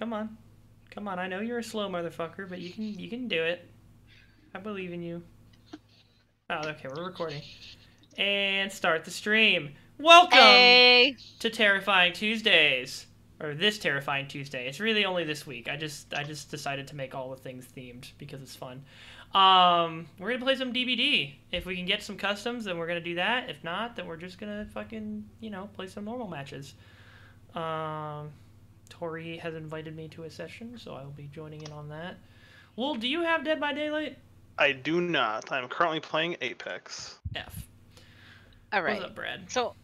Come on. Come on. I know you're a slow motherfucker, but you can you can do it. I believe in you. Oh, okay, we're recording. And start the stream. Welcome Hey. to Terrifying Tuesdays. Or this Terrifying Tuesday. It's really only this week. I just I just decided to make all the things themed because it's fun. Um, we're gonna play some DBD. If we can get some customs, then we're gonna do that. If not, then we're just gonna fucking you know play some normal matches. Um, Tori has invited me to a session, so I will be joining in on that. Well, do you have Dead by Daylight? I do not. I'm currently playing Apex. F. All What's right. up, Brad? So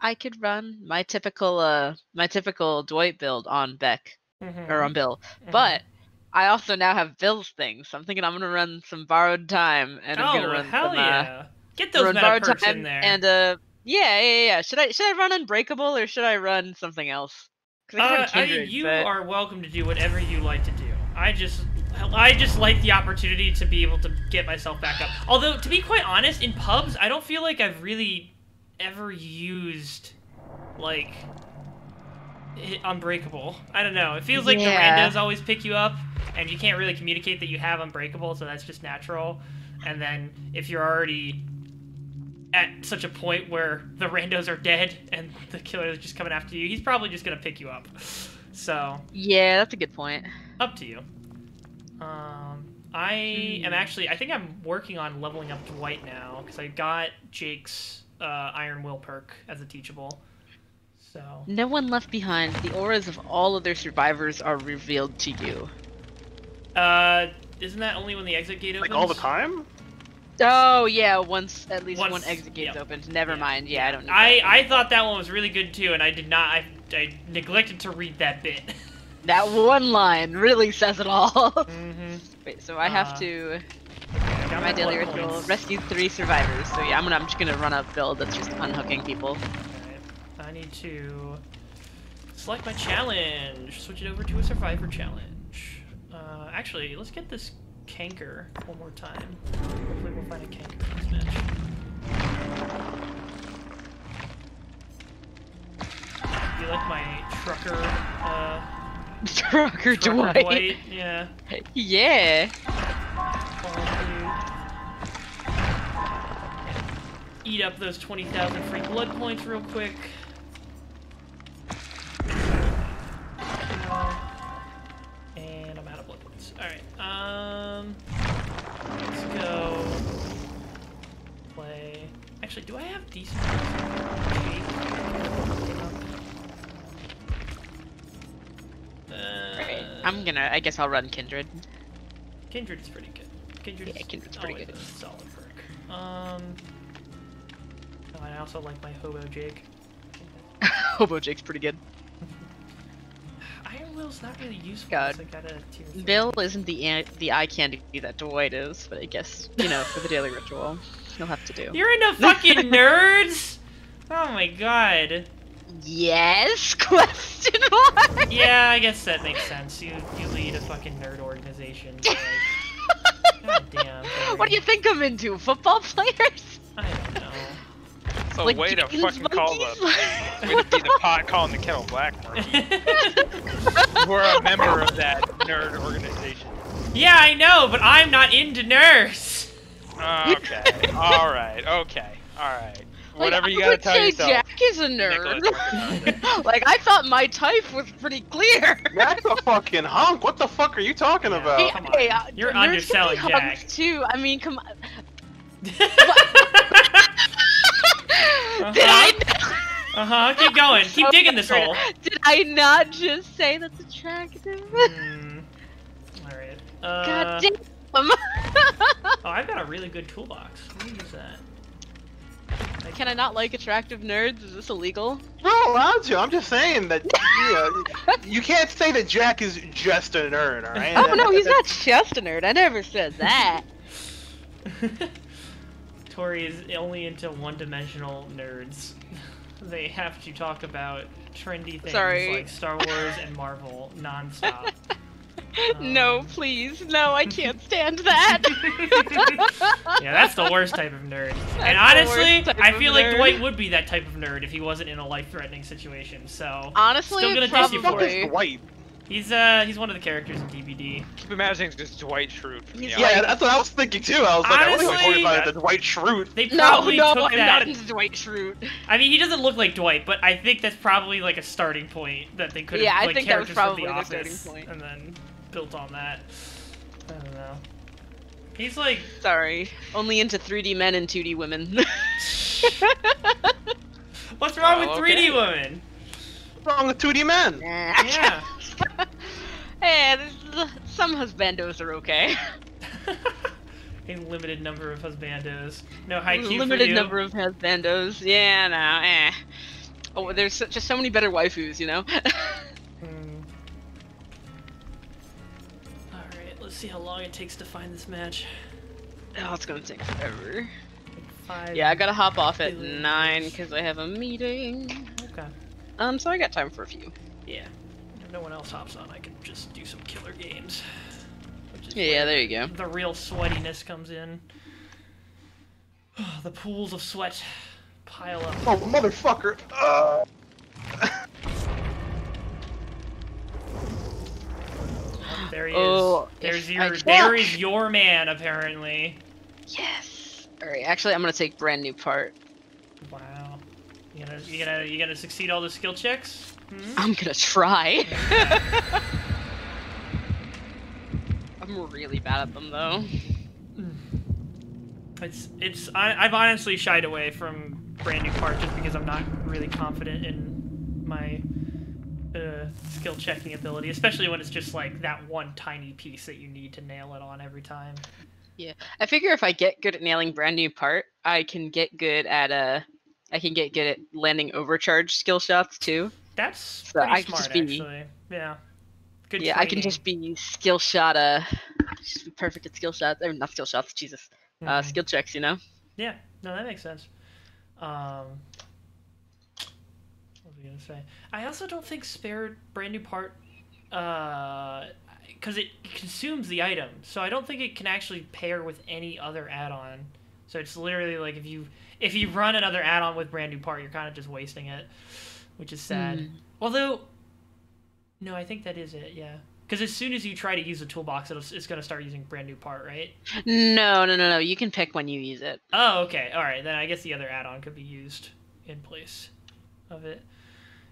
I could run my typical uh my typical Dwight build on Beck Mhm, or on Bill, mhm. but I also now have Bill's things. So I'm thinking I'm gonna run some borrowed time and I'm oh gonna run hell some uh, yeah! Get those run meta borrowed time in there. and uh yeah, yeah yeah yeah. Should I should I run Unbreakable or should I run something else? Uh, I mean, you but- are welcome to do whatever you like to do. I just, I just like the opportunity to be able to get myself back up. Although, to be quite honest, in pubs, I don't feel like I've really ever used, like, Unbreakable. I don't know. It feels like Yeah. the randos always pick you up, and you can't really communicate that you have Unbreakable, so that's just natural. And then if you're already at such a point where the randos are dead and the killer is just coming after you, he's probably just gonna pick you up. So, Yeah, that's a good point. up to you. Um, I Hmm. am actually, I think I'm working on leveling up Dwight now because I got Jake's uh, Iron Will perk as a teachable. So, No one left behind. The auras of all other survivors are revealed to you. uh, isn't that only when the exit gate opens? Like all the time? Oh yeah, once at least Once- one exit gate's yeah. opened. Never Yeah. mind. Yeah, I don't. Need I. I thought that one was really good too, and I did not. I, I neglected to read that bit. That one line really says it all. mm-hmm. Wait, so I have Uh, to Got my daily ritual points. rescue three survivors. So yeah, I'm gonna I'm just gonna run a build that's just unhooking people. I need to select my challenge. Switch it over to a survivor challenge. Uh, actually, let's get this canker one more time. Hopefully, we'll find a canker in this match. You like my trucker, uh, Trucker trucker Dwight. Dwight? Yeah. Yeah. Eat up those 20,000 free blood points real quick. Out of. Alright, um... Let's go... Play... Actually, do I have decent... Right. Uh, I'm gonna. I guess I'll run Kindred. Kindred is pretty good. Kindred Yeah, Kindred's pretty good. a solid perk. Um, oh, I also like my hobo Jake. Hobo Jake's pretty good. Will's not really useful. God. so I got a. Bill isn't the the eye candy that Dwight is, but I guess you know for the daily ritual, he'll have to do. You're into fucking nerds. Oh my god. Yes? Question mark. Yeah, I guess that makes sense. You you lead a fucking nerd organization. like, God damn. What do you think I'm into? Football players? I don't know. So Like way to James fucking call the way to be the pot calling the kettle black. Mark. We're a member of that nerd organization. yeah, I know, but I'm not into nerds. Okay. All right. Okay. All right. Like, Whatever I you gotta would tell say yourself. Jack is a nerd. Nicholas like I thought my type was pretty clear. That's a fucking hunk. What the fuck are you talking Yeah. about? Hey, come on. hey, uh, You're nerds can underselling Jack. too. I mean, come on. Uh-huh. Did I? Uh-huh. Keep going. Keep digging this hole. Did I not just say that's attractive? Hmm. Alright. Uh, God damn. Oh, I've got a really good toolbox. Let me use that. Can I not like attractive nerds? Is this illegal? You're allowed to. I'm just saying that yeah, you can't say that Jack is just a nerd, alright? Oh no, he's not just a nerd. I never said that. Tori is only into one-dimensional nerds. They have to talk about trendy things Sorry. like Star Wars and Marvel nonstop. no, Um, please, no, I can't stand that. yeah, that's the worst type of nerd. and That's the honestly, I feel like nerd. Dwight would be that type of nerd if he wasn't in a life-threatening situation. So Honestly, Still gonna diss you for What the fuck probably. is Dwight? He's uh he's one of the characters in DBD. Keep imagining it's just Dwight Schrute. From He's Yeah, Office. that's what I was thinking too. I was like, I wasn't Honestly- worried about the Dwight Schrute. They probably no, took I'm that. not into Dwight Schrute. I mean, he doesn't look like Dwight, but I think that's probably like a starting point that they could have Yeah, I like think that was characters probably from the the starting office point. and then built on that. I don't know. He's like Sorry, only into 3D men and 2D women. What's wrong Well, with 3D okay. women? What's wrong with 2D men? Yeah. hey, some husbandos are okay. A limited number of husbandos. No Haikyuu Limited for you. number of husbandos. Yeah, no, eh. Oh, there's just so many better waifus, you know? Hmm. Alright, let's see how long it takes to find this match. oh, it's gonna take forever. Five. Yeah, I gotta hop off at 9 because I have a meeting. Okay. Um, so I got time for a few. Yeah. If no one else hops on, I can just do some killer games. Which is Yeah, there you go. the real sweatiness comes in. the pools of sweat pile up. Oh, motherfucker. Uh, There he Oh, is. There's your I there fuck. is your man apparently. Yes! Alright, actually, I'm gonna take brand new part. Wow. You gonna you gonna you gonna succeed all the skill checks? Hmm? I'm gonna try. I'm really bad at them, though. It's it's I, I've honestly shied away from brand new part just because I'm not really confident in my uh, skill checking ability, especially when it's just like that one tiny piece that you need to nail it on every time. Yeah, I figure if I get good at nailing brand new part, I can get good at uh I can get good at landing overcharge skill shots too. That's So pretty I could smart, just be- actually. Yeah. Good. yeah, I can just be skill shot uh just be perfect at skill shots. Or not skill shots, Jesus. Uh Mhm. skill checks, you know? Yeah, no, that makes sense. Um, what was I gonna say? I also don't think spare brand new part, because it consumes the item, so I don't think it can actually pair with any other add-on. So it's literally like if you if you run another add-on with brand new part, you're kind of just wasting it, which is sad. Hmm. Although, no, I think that is it. Yeah. Because as soon as you try to use the toolbox, it'll, it's going to start using brand new part, right? No, no, no, no. You can pick when you use it. Oh, okay. All right. Then I guess the other add-on could be used in place of it.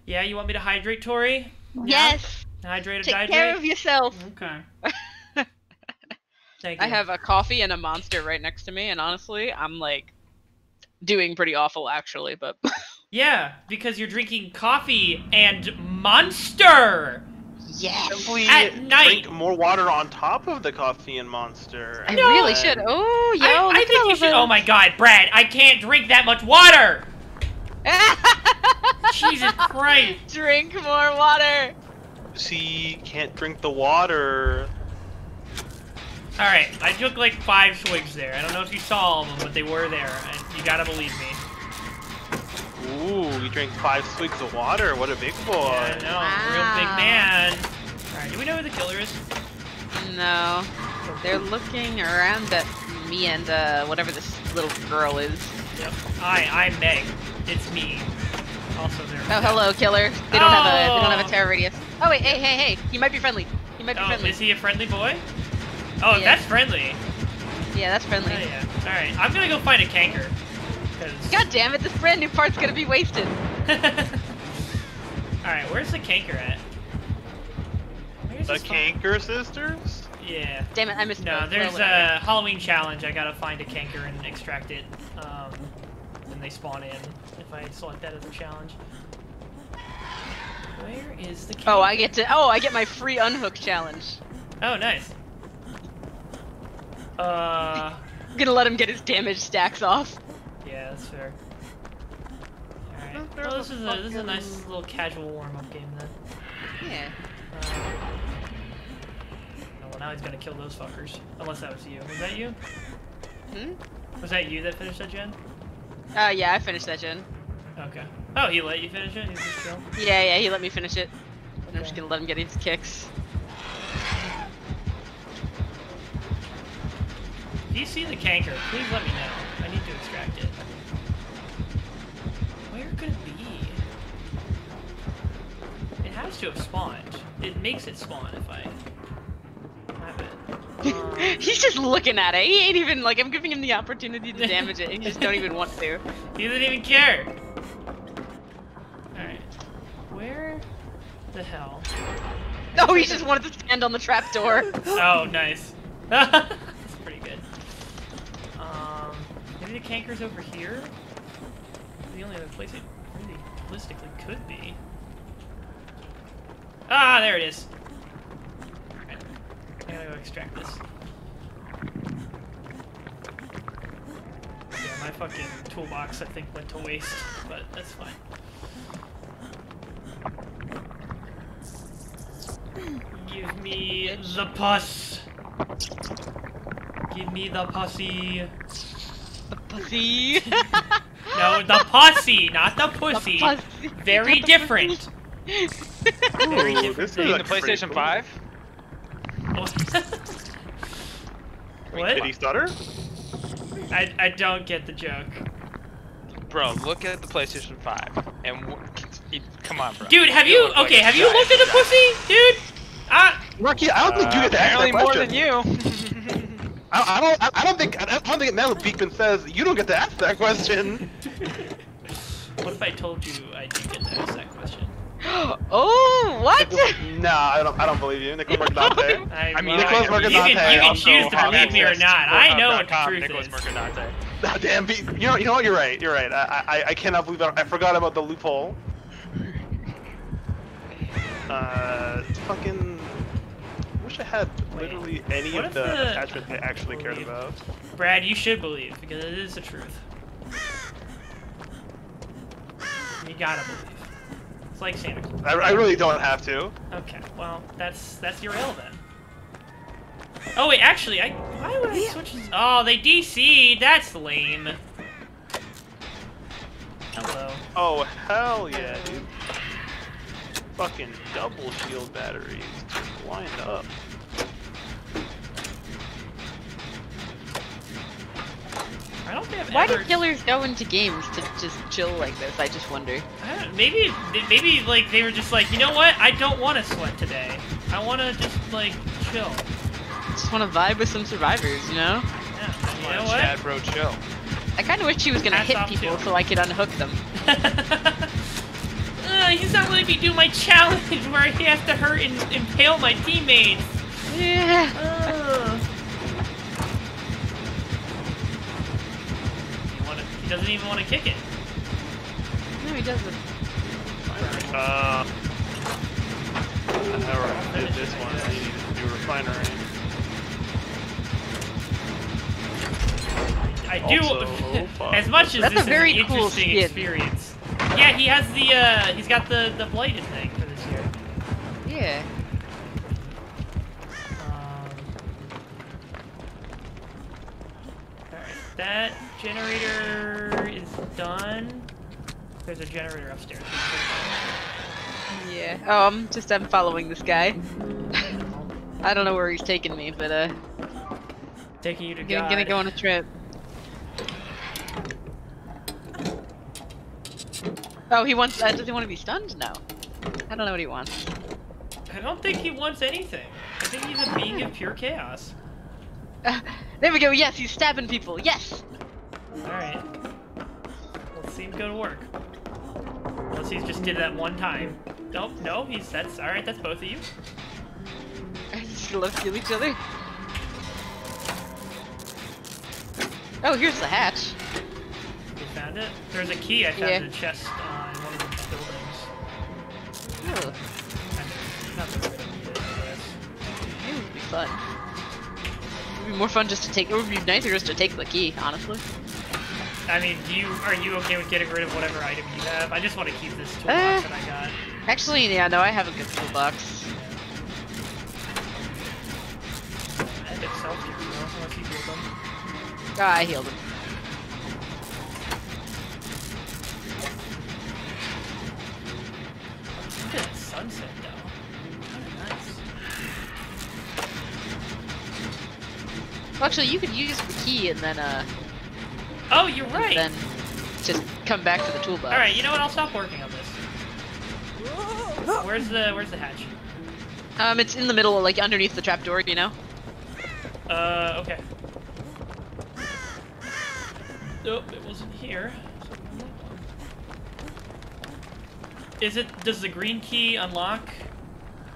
Yeah, you want me to hydrate, Tori? Yes. Hydrate or Take dihydrate? care of yourself. Okay. Thank you. I have a coffee and a monster right next to me, and honestly, I'm like doing pretty awful actually, but Yeah, because you're drinking coffee and Monster. yes. simply At night. drink more water on top of the coffee and monster. I No. really should. Oh, yo, I, I think you should. it. Oh my God, Brad! I can't drink that much water. Jesus Christ! Drink more water. See, can't drink the water. All right, I took like five swigs there. I don't know if you saw all of them, but they were there. And you gotta believe me. Ooh, you drank five swigs of water. What a big boy. I know, real big man. All right, do we know who the killer is? No, they're looking around at me and uh, whatever this little girl is. Yep. Hi, I'm Meg. It's me. Also there. Oh, hello, killer. They don't have a they don't have Oh. a terror radius. Oh wait, hey, hey, hey. He might be friendly. He might be Oh, friendly. is he a friendly boy? Oh, Yeah. that's friendly. Yeah, that's Oh, friendly. yeah. All right, I'm gonna go find a canker. 'Cause- God damn it! This brand new part's gonna be wasted. All right, where's the canker at? Where's The Canker Sisters? Yeah. Damn it! I missed. No, there's well, a Halloween challenge. I gotta find a canker and extract it. Um, and they spawn in if I select that as a challenge. Where is the canker? Oh, I get to. Oh, I get my free unhook challenge. Oh, nice. Uh, I'm gonna let him get his damage stacks off. Yeah, that's fair. Alright. Well, this is a this is a nice little casual warm-up game then. Yeah. Uh, oh, well, now he's gonna kill those fuckers. Unless that was you. Was that you? Hmm? Was that you that finished that gen? Uh, yeah, I finished that gen. Okay. Oh, he let you finish it? Yeah, yeah, he let me finish it. And I'm just gonna let him get his kicks. If you see the canker, please let me know. Where it has to have spawned. it makes it spawn if I have it. Um, He's just looking at it. He ain't even like I'm giving him the opportunity to damage it, he just don't even want to. he doesn't even care. Alright. Where the hell? No, he just wanted to stand on the trap door. Oh, nice. That's pretty good. Um, maybe the canker's over here? The only other place it really realistically could be. Ah, there it is. Alright. I gotta go extract this. Yeah, my fucking toolbox I think went to waste, but that's fine. Give me the pus. Give me the pussy. The pussy. No, the pussy, not the The pussy. pussy. Very the different. Very Ooh, this is. In the actually pretty PlayStation cool. 5? what? Did he stutter? I, I don't get the joke. Bro, look at the PlayStation 5. And it- come on, bro. Dude, have You you look like okay, have you looked at the pussy? Dude? Ah Marky, I don't think you get to ask that Apparently more question. than you. I, I don't. I, I don't think. I don't think Mel Beekman says you don't get to ask that question. What if I told you I did get to ask that question? oh, what? nah, I don't. I don't believe you, Nicholas Mercadante. I, I mean, well, Nicholas you Mercadante can, you can choose to believe me or not. I know what the Pornhub.com, truth Nicholas is. Mercadante. Damn, Be- you know. You know what? You're right. You're right. I. I, I cannot believe that. I forgot about the loophole. Uh, fucking. I Wish I had Wait, literally any of the, the- attachments I actually cared about. Brad, you should believe because it is the truth. You gotta believe. It's like Santa Claus. I, I really don't have to. Okay, well, that's that's your L then. Oh wait, actually, I why would I switch? This? Oh, they DC'd. That's lame. Hello. Oh hell yeah, dude! Fucking double shield batteries lined up. I don't think I've Why ever. do killers go into games to just chill like this? I just wonder. I don't- maybe maybe like they were just like, you know what? I don't want to sweat today. I want to just like chill. Just want to vibe with some survivors, you know? Yeah. You know what? Chad, bro, chill. I kind of wish he was gonna Hats hit people to so I could unhook them. uh, he's not letting me do my challenge where he has to hurt and impale my teammates. Yeah. Uh. He, wanna, he doesn't even want to kick it. No, he doesn't. Uh, I already did this one. I needed to do refinery. I do. Also, oh, as much as That's this a very is an cool interesting skin. experience. Yeah, he has the. uh He's got the the bladed thing for this year. Yeah. Um, Alright, that generator is done. There's a generator upstairs. Yeah. Oh, I'm just I'm following this guy. I don't know where he's taking me, but uh, Taking you to I'm God. gonna go on a trip. Oh, he wants. Uh, does he want to be stunned? No. I don't know what he wants. I don't think he wants anything. I think he's a being of pure chaos. Uh, there we go. Yes, he's stabbing people. Yes. Alright. Let's see him go to work. Unless he's just did that one time. Nope, no, he's that's alright, that's both of you. just love kill each other. Oh, here's the hatch. You found it? There's a key I found Yeah. in a chest uh, in one of the buildings. Oh, I'm not really it, I it would be fun. It would be more fun just to take. It would be nicer just to take the key, honestly. I mean, do you are you okay with getting rid of whatever item you have? I just want to keep this toolbox Uh. that I got. Actually, yeah, no, I have a good toolbox. Epic self care, bro, unless you heal them. Ah, I healed him. Look at that sunset though. Kinda nice. Well, actually, you could use the key and then uh, Oh, you're right. then just come back to the toolbox. All right, you know what? I'll stop working on this. Where's the Where's the hatch? Um, it's in the middle, like underneath the trapdoor, you know? Uh, okay. Nope, it wasn't here. Is it? Does the green key unlock?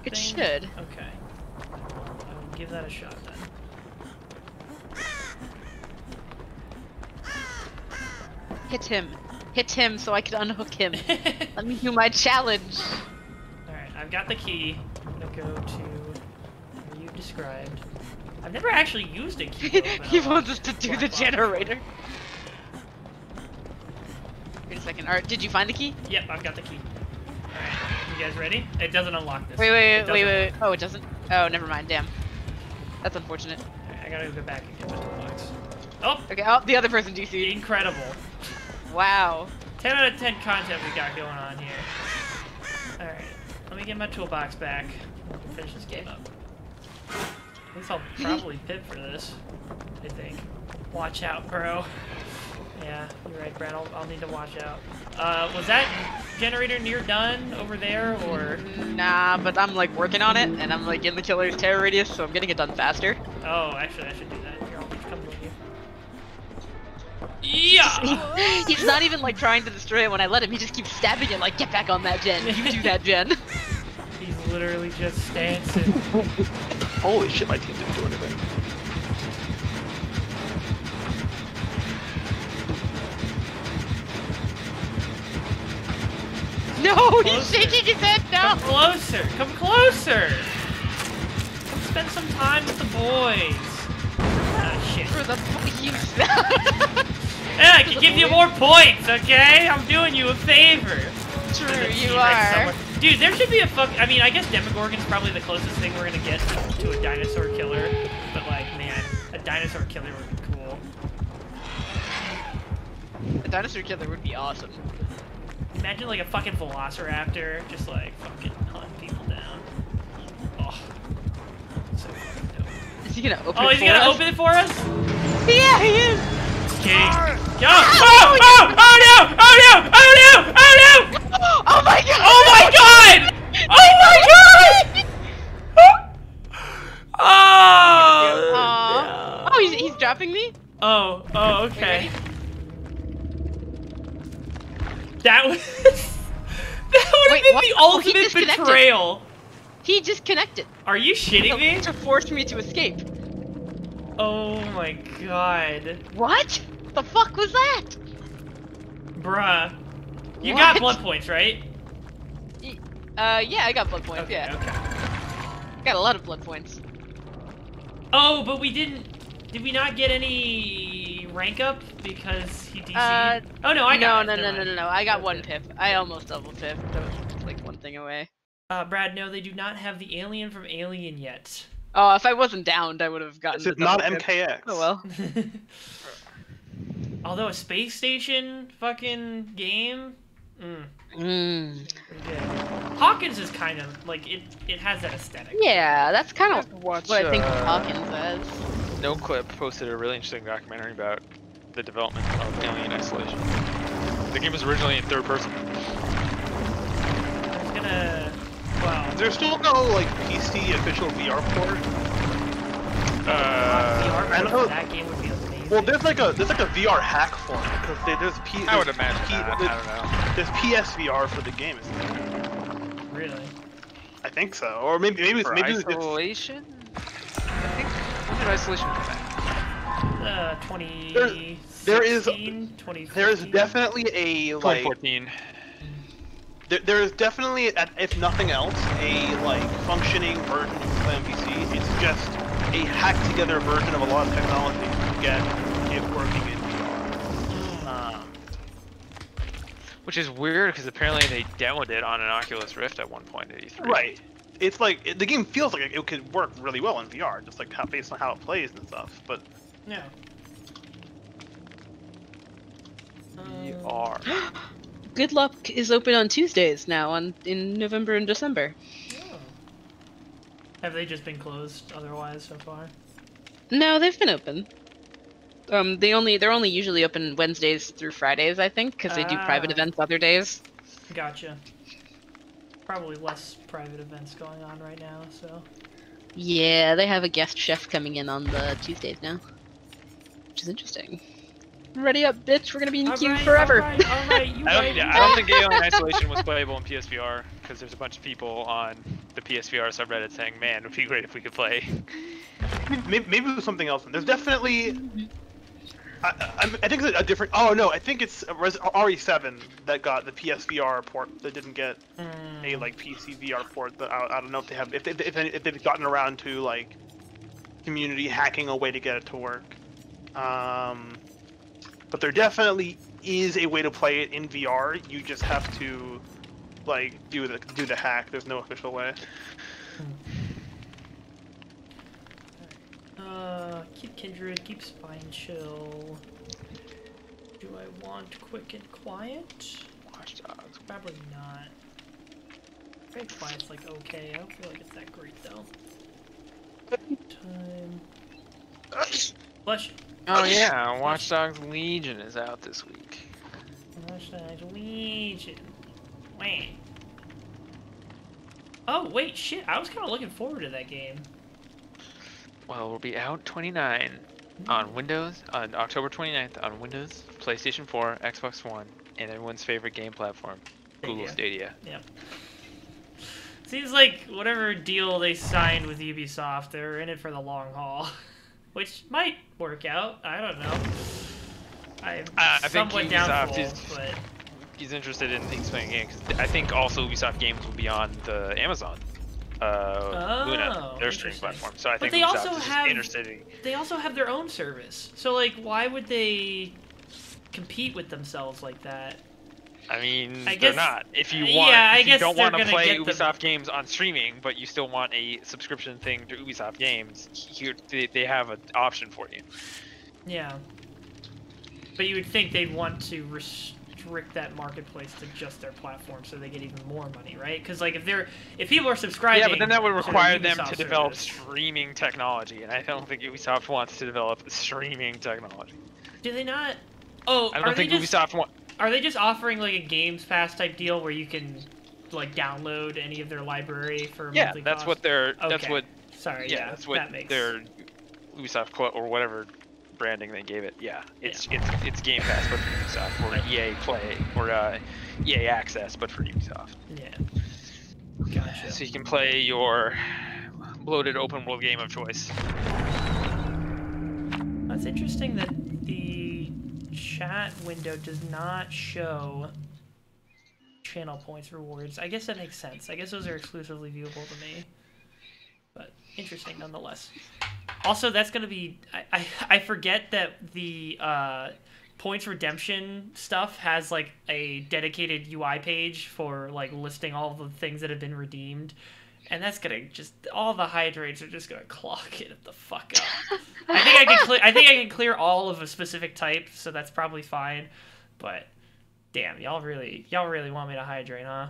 It should. Okay. I will give that a shot then. Hit him. Hit him so I can unhook him. Let me do my challenge. Alright, I've got the key. I'm gonna go to where you described. I've never actually used a key. he wants us to do the box. generator. Wait a second. Alright, did you find the key? Yep, I've got the key. Alright, you guys ready? It doesn't unlock this. Wait, It wait, wait, wait, wait. Oh, it doesn't? Oh, never mind. Damn. That's unfortunate. I gotta go back and get the toolbox. Oh, Okay, oh, the other person DC'd. incredible. Wow. 10 out of 10 content we got going on here. Alright, let me get my toolbox back. Finish this game up. At least I'll probably pit for this. I think. Watch out, bro. Yeah, you're right, Brad. I'll, I'll need to watch out. Uh, was that generator near done over there, or? Nah, but I'm like working on it, and I'm like in the killer's terror radius, so I'm getting it done faster. Oh, actually, I should do that. Yeah! He's not even like trying to destroy it when I let him. He just keeps stabbing it like, get back on that gen. You do that gen. He's literally just dancing. Holy shit, my team didn't do anything. No, he's Closer. shaking his head Come now. closer! Come closer! Come spend some time with the boys. Ah, shit. For the you. Yeah, I can give you more points, okay? I'm doing you a favor. True, a you T-Rex are. somewhere. Dude, there should be a fuck. I mean, I guess Demogorgon's probably the closest thing we're gonna get to a dinosaur killer. But like, man, a dinosaur killer would be cool. A dinosaur killer would be awesome. Imagine like a fucking Velociraptor just like fucking hunting people down. Oh, so dope. Is he gonna open Oh, it he's gonna us? open it for us? Yeah, he is. King. Go! Oh, oh, oh no! Oh no! Oh no! Oh no! Oh my god! Oh my god! Oh my god! Oh! Oh, he's, he's dropping me? Oh, oh, okay. That was that would have been what? the Oh, he ultimate betrayal. He disconnected. Are you shitting me? To force me to escape. Oh my god, What? The fuck was that? bruh. You got blood points, right? Uh, yeah, I got blood points. Okay, yeah, okay. got a lot of blood points. Oh, but we didn't. Did we not get any rank up because he DC'd? Uh, oh no, I no, got no, it. no, no, no, no. I got one it. pip. I almost double pipped. I was like one thing away. Uh, Brad, no, they do not have the alien from Alien yet. Oh, if I wasn't downed, I would have gotten. This is not double. MKX. Oh well. Although a space station fucking game, mm, Mm. pretty. Hawkins is kind of like it. It has that aesthetic. Yeah, that's kind of Watch, what I think uh, Hawkins says. Noclip posted a really interesting documentary about the development of Alien Isolation. The game was originally in third person. I was gonna. Wow. Is there still no like PC official VR port? Uh, I know- that game would be amazing. Well, there's like a there's like a VR hack for it because they, there's P. I would there's imagine P, that. there's, I don't know. there's PSVR for the game. Isn't there? really. I think so, or maybe maybe it's For maybe it's, Isolation? I think when did Isolation come out? Uh, 20. there is there is definitely a like 2014. there, there is definitely if nothing else a like functioning version of MVC. It's just a hacked together version of a lot of technology to get it working in VR. Um, Which is weird because apparently they demoed it on an Oculus Rift at one point at E3. Right. It's like it, the game feels like it could work really well in VR, just like how, based on how it plays and stuff. But No. We Um. Good luck is open on Tuesdays now on in November and December. Have they just been closed otherwise so far? No, they've been open. Um, they only they're only usually open Wednesdays through Fridays, I think, because they do private Ah. events other days. Gotcha. probably less private events going on right now, so. Yeah, they have a guest chef coming in on the Tuesdays now, which is interesting. Ready up, bitch! We're gonna be in queue Alright, forever. alright, alright, you I don't, yeah, I don't right. think Alien Isolation was playable in PSVR because there's a bunch of people on the PSVR subreddit saying, "Man, it would be great if we could play." Maybe, maybe it was something else. There's definitely. I, I, I think it's a different. Oh no, I think it's a Res- RE7 that got the PSVR port that didn't get a Mm, like PC VR port. But I, I don't know if they have if they, if, they, if they've gotten around to like community hacking a way to get it to work. Um, but there definitely is a way to play it in VR. You just have to like do the do the hack. There's no official way. Uh, keep Kindred, keep Spine Chill. Do I want Quick and Quiet? Watch Dogs. Probably not. Quick and Quiet's like okay. I don't feel like it's that great though. Time. Blush. Oh yeah, Watch Dogs Legion is out this week. Blush Eyes Legion. Wah. Oh wait, shit! I was kind of looking forward to that game. Well, we'll be out 29 on Windows on October 29th on Windows, PlayStation 4, Xbox One, and everyone's favorite game platform, Google Stadia. Yeah. Seems like whatever deal they signed with Ubisoft, they're in it for the long haul, which might work out. I don't know. I'm Uh, I think somewhat Ubisoft doubtful, is- but He's interested in expanding games. 'cause I think also Ubisoft games will be on the Amazon, uh, Luna, Oh, their streaming platform. So I But think they Ubisoft also is have- interested. In, they also have their own service. So like, why would they compete with themselves like that? I mean, I they're guess- not. If you yeah, want, I if you don't want to play the- Ubisoft games on streaming, but you still want a subscription thing to Ubisoft games, here they, they have an option for you. Yeah. But you would think they'd want to restrict that marketplace to just their platform so they get even more money, right? Because like if they're if people are subscribing, Yeah, but then that would to require them to develop service- streaming technology, and I don't think Ubisoft wants to develop streaming technology. Do they not? Oh, I don't think just Ubisoft want. Are they just offering like a Games Pass type deal where you can like download any of their library for a Yeah, monthly that's cost? what they're. That's Okay. what. Sorry, Yeah, yeah, that's what that makes their Ubisoft Clo- or whatever branding they gave it. Yeah, it's it's it's Game Pass, but for Ubisoft, or EA Play, or uh, EA Access, but for Ubisoft. yeah. Gotcha. So you can play your bloated open world game of choice. That's interesting that the chat window does not show channel points rewards. I guess that makes sense. I guess those are exclusively viewable to me. But interesting nonetheless. Also, that's going to be. I, I, I forget that the uh, points redemption stuff has like a dedicated UI page for like listing all the things that have been redeemed. And that's gonna just all the hydrates are just gonna clock it the fuck up. I think I can clear. I think I can clear all of a specific type, so that's probably fine. But damn, y'all really, y'all really want me to hydrate, huh?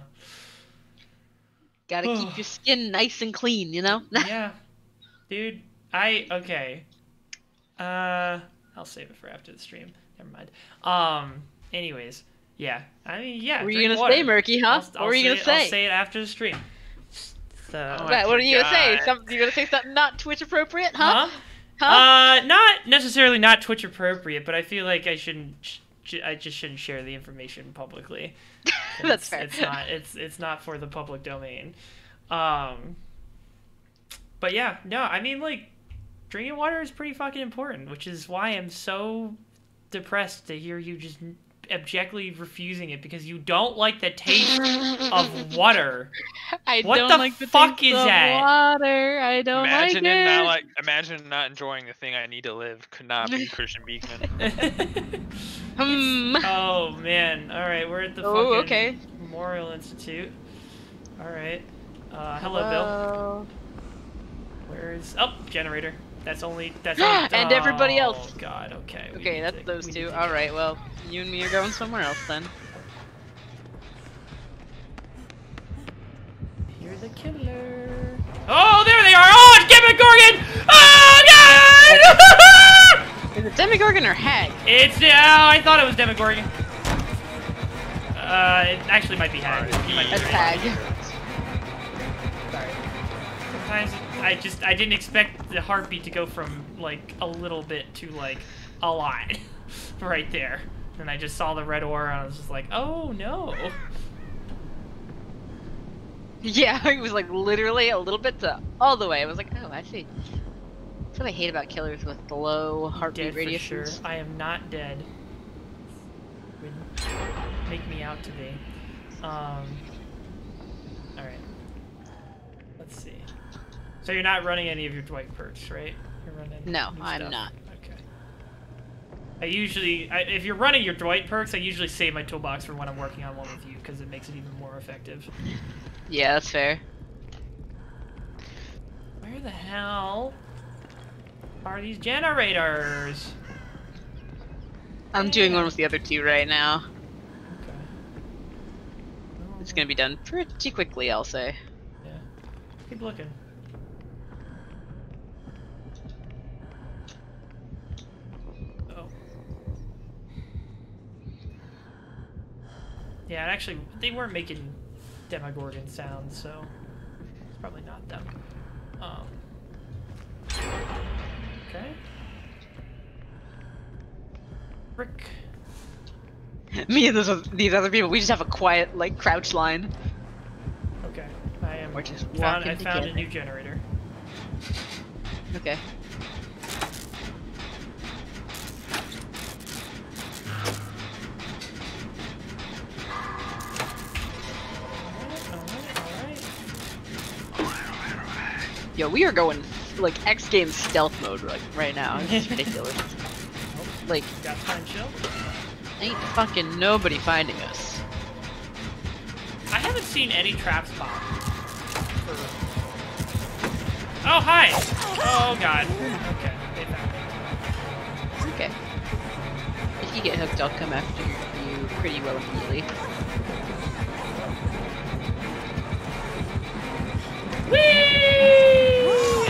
Gotta keep your skin nice and clean, you know? yeah, dude. I okay. Uh, I'll save it for after the stream. Never mind. Um. Anyways, yeah. I mean, yeah. Were you gonna water. say, Murky, huh? I'll- what I'll were you gonna it- I'll say? say it after the stream. So, Oh, What, what are you gonna say? forgot. Some, you gonna say something not Twitch appropriate, huh? huh? Huh? Uh, not necessarily not Twitch appropriate, but I feel like I shouldn't. Sh- I just shouldn't share the information publicly. That's it's, fair. It's not. It's it's not for the public domain. Um. But yeah, no. I mean, like, drinking water is pretty fucking important, which is why I'm so depressed to hear you just abjectly refusing it because you don't like the taste of water. I what don't the like the fuck taste is of that? water. I don't Imagine like it it. not like imagine not enjoying the thing I need to live could not be Christian Beekman. Hmm. Oh man! All right, we're at the Oh, fucking okay. Memorial Institute. All right. Uh, hello, Bill. Where is? Oh, generator. That's only. That's only, And everybody oh, else. God. Okay. Okay, that's to- those two. need to All well, you and me are going somewhere else then. You're the killer. Oh, there they are! Oh, it's Demogorgon! Oh God! Is it Demogorgon or Hag? it's oh, I thought it was Demogorgon. Uh, it actually might be Hag. You might be That's right. Hag. Sometimes I just I didn't expect the heartbeat to go from like a little bit to like a lot right there. And I just saw the red aura and I was just like, oh no. Yeah, it was like literally a little bit to all the way. I was like, oh, I see. That's what I hate about killers with low heartbeat dead radius. sure. I am not dead. Would make me out to be. Um. All right. Let's see. So you're not running any of your Dwight perks, right? You're running. No, I'm stuff? not. Okay. I usually, I, if you're running your Dwight perks, I usually save my toolbox for when I'm working on one with you because it makes it even more effective. Yeah, that's fair. Where the hell are these generators? I'm doing one with the other two right now. Okay. It's gonna be done pretty quickly, I'll say. Yeah. Keep looking. Oh. Yeah, and actually, they weren't making Demogorgon sounds, so it's probably not them. Um. Okay. Rick. Me and those, these other people, we just have a quiet, like, crouch line. Okay. I am. We're just found, I found a new generator. Okay. Yo, we are going, like, X Games stealth mode right, right now. It's ridiculous. like, Got time chill. ain't fucking nobody finding us. I haven't seen any traps pop. Oh, hi! Oh, God. Okay, they found me. Okay. If you get hooked, I'll come after you pretty well immediately. Whee!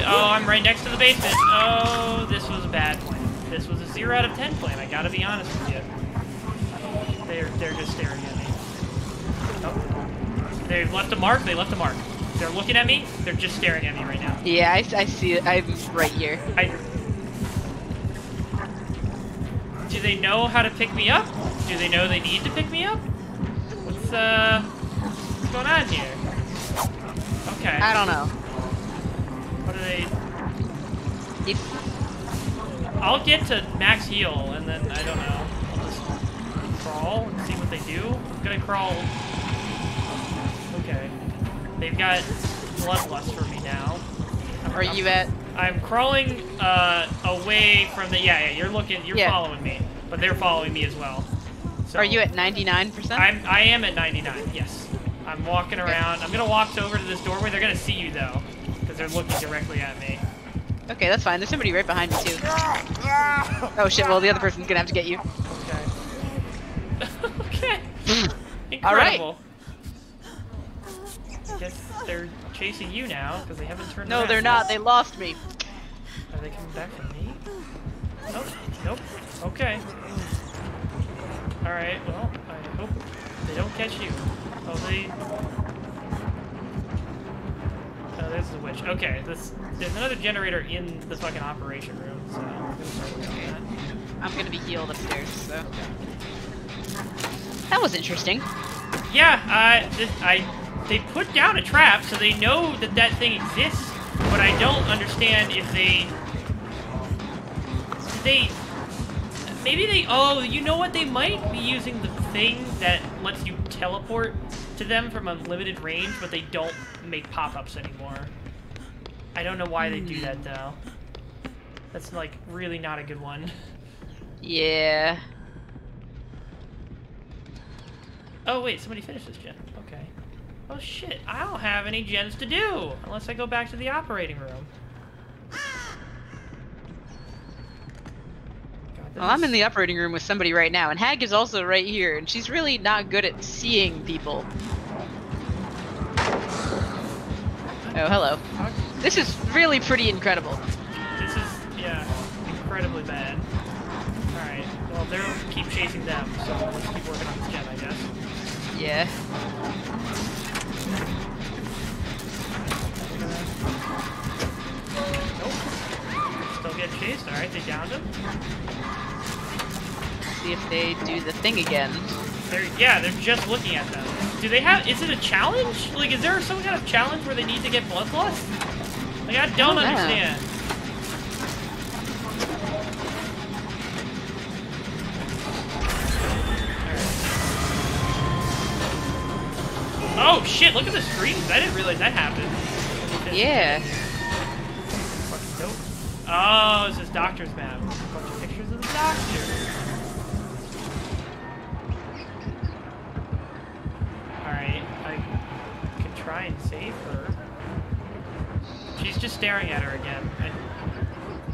Oh, I'm right next to the basement. Oh, this was a bad plan. This was a 0 out of 10 plan, I gotta be honest with you. They're, they're just staring at me. Oh. They've left a mark, they left a mark. They're looking at me, they're just staring at me right now. Yeah, I, I see it. I'm right here. I... Do they know how to pick me up? Do they know they need to pick me up? What's, uh... What's going on here? Okay. I don't know. They... If, I'll get to max heal, and then, I don't know, I'll just crawl and see what they do. I'm gonna crawl... Okay. They've got bloodlust for me now. are you at? I'm crawling uh, away from the... Yeah, yeah, you're looking, you're Yeah. following me. But they're following me as well. So Are you at 99%? I'm, I am at 99, yes. I'm walking around. I'm gonna walk over to this doorway. They're gonna see you, though. Because they're looking directly at me. Okay, that's fine. There's somebody right behind me too. Oh shit! Well, the other person's gonna have to get you. Okay. okay. Hmm. All right. Incredible. Guess they're chasing you now because they haven't turned No, around. they're not. They lost me. Are they coming back for me? Nope. Nope. Okay. Alright, well, I hope they don't catch you. Oh, they... Oh, there's the witch. Okay, this there's another generator in the fucking operation room, so I'm gonna start working on that. I'm gonna be healed upstairs. So that was interesting. Yeah, uh, this, I they put down a trap, so they know that that thing exists. But I don't understand if they they maybe they oh you know what they might be using the thing that lets you teleport to them from a limited range, but they don't make pop-ups anymore. I don't know why they do that hmm. though. That's like really not a good one. Yeah. Oh wait, somebody finished this gen. Okay. Oh shit, I don't have any gens to do unless I go back to the operating room. Well, I'm in the operating room with somebody right now, and Hag is also right here, and she's really not good at seeing people. Oh, hello. This is really pretty incredible. This is yeah, incredibly bad. All right, well they'll keep chasing them, so let's keep working on this gen, I guess. Yeah. Nope. Still get chased. Alright, they downed him. See if they do the thing again. They're, yeah, they're just looking at them. Do they have, is it a challenge? Like, is there some kind of challenge where they need to get bloodlust? Like, I don't Oh, yeah. understand. Oh shit, look at the screens. I didn't realize that happened. Yeah. Fucking dope. Oh, it's his doctor's map. A bunch of pictures of the doctor. Try and save her. She's just staring at her again. I-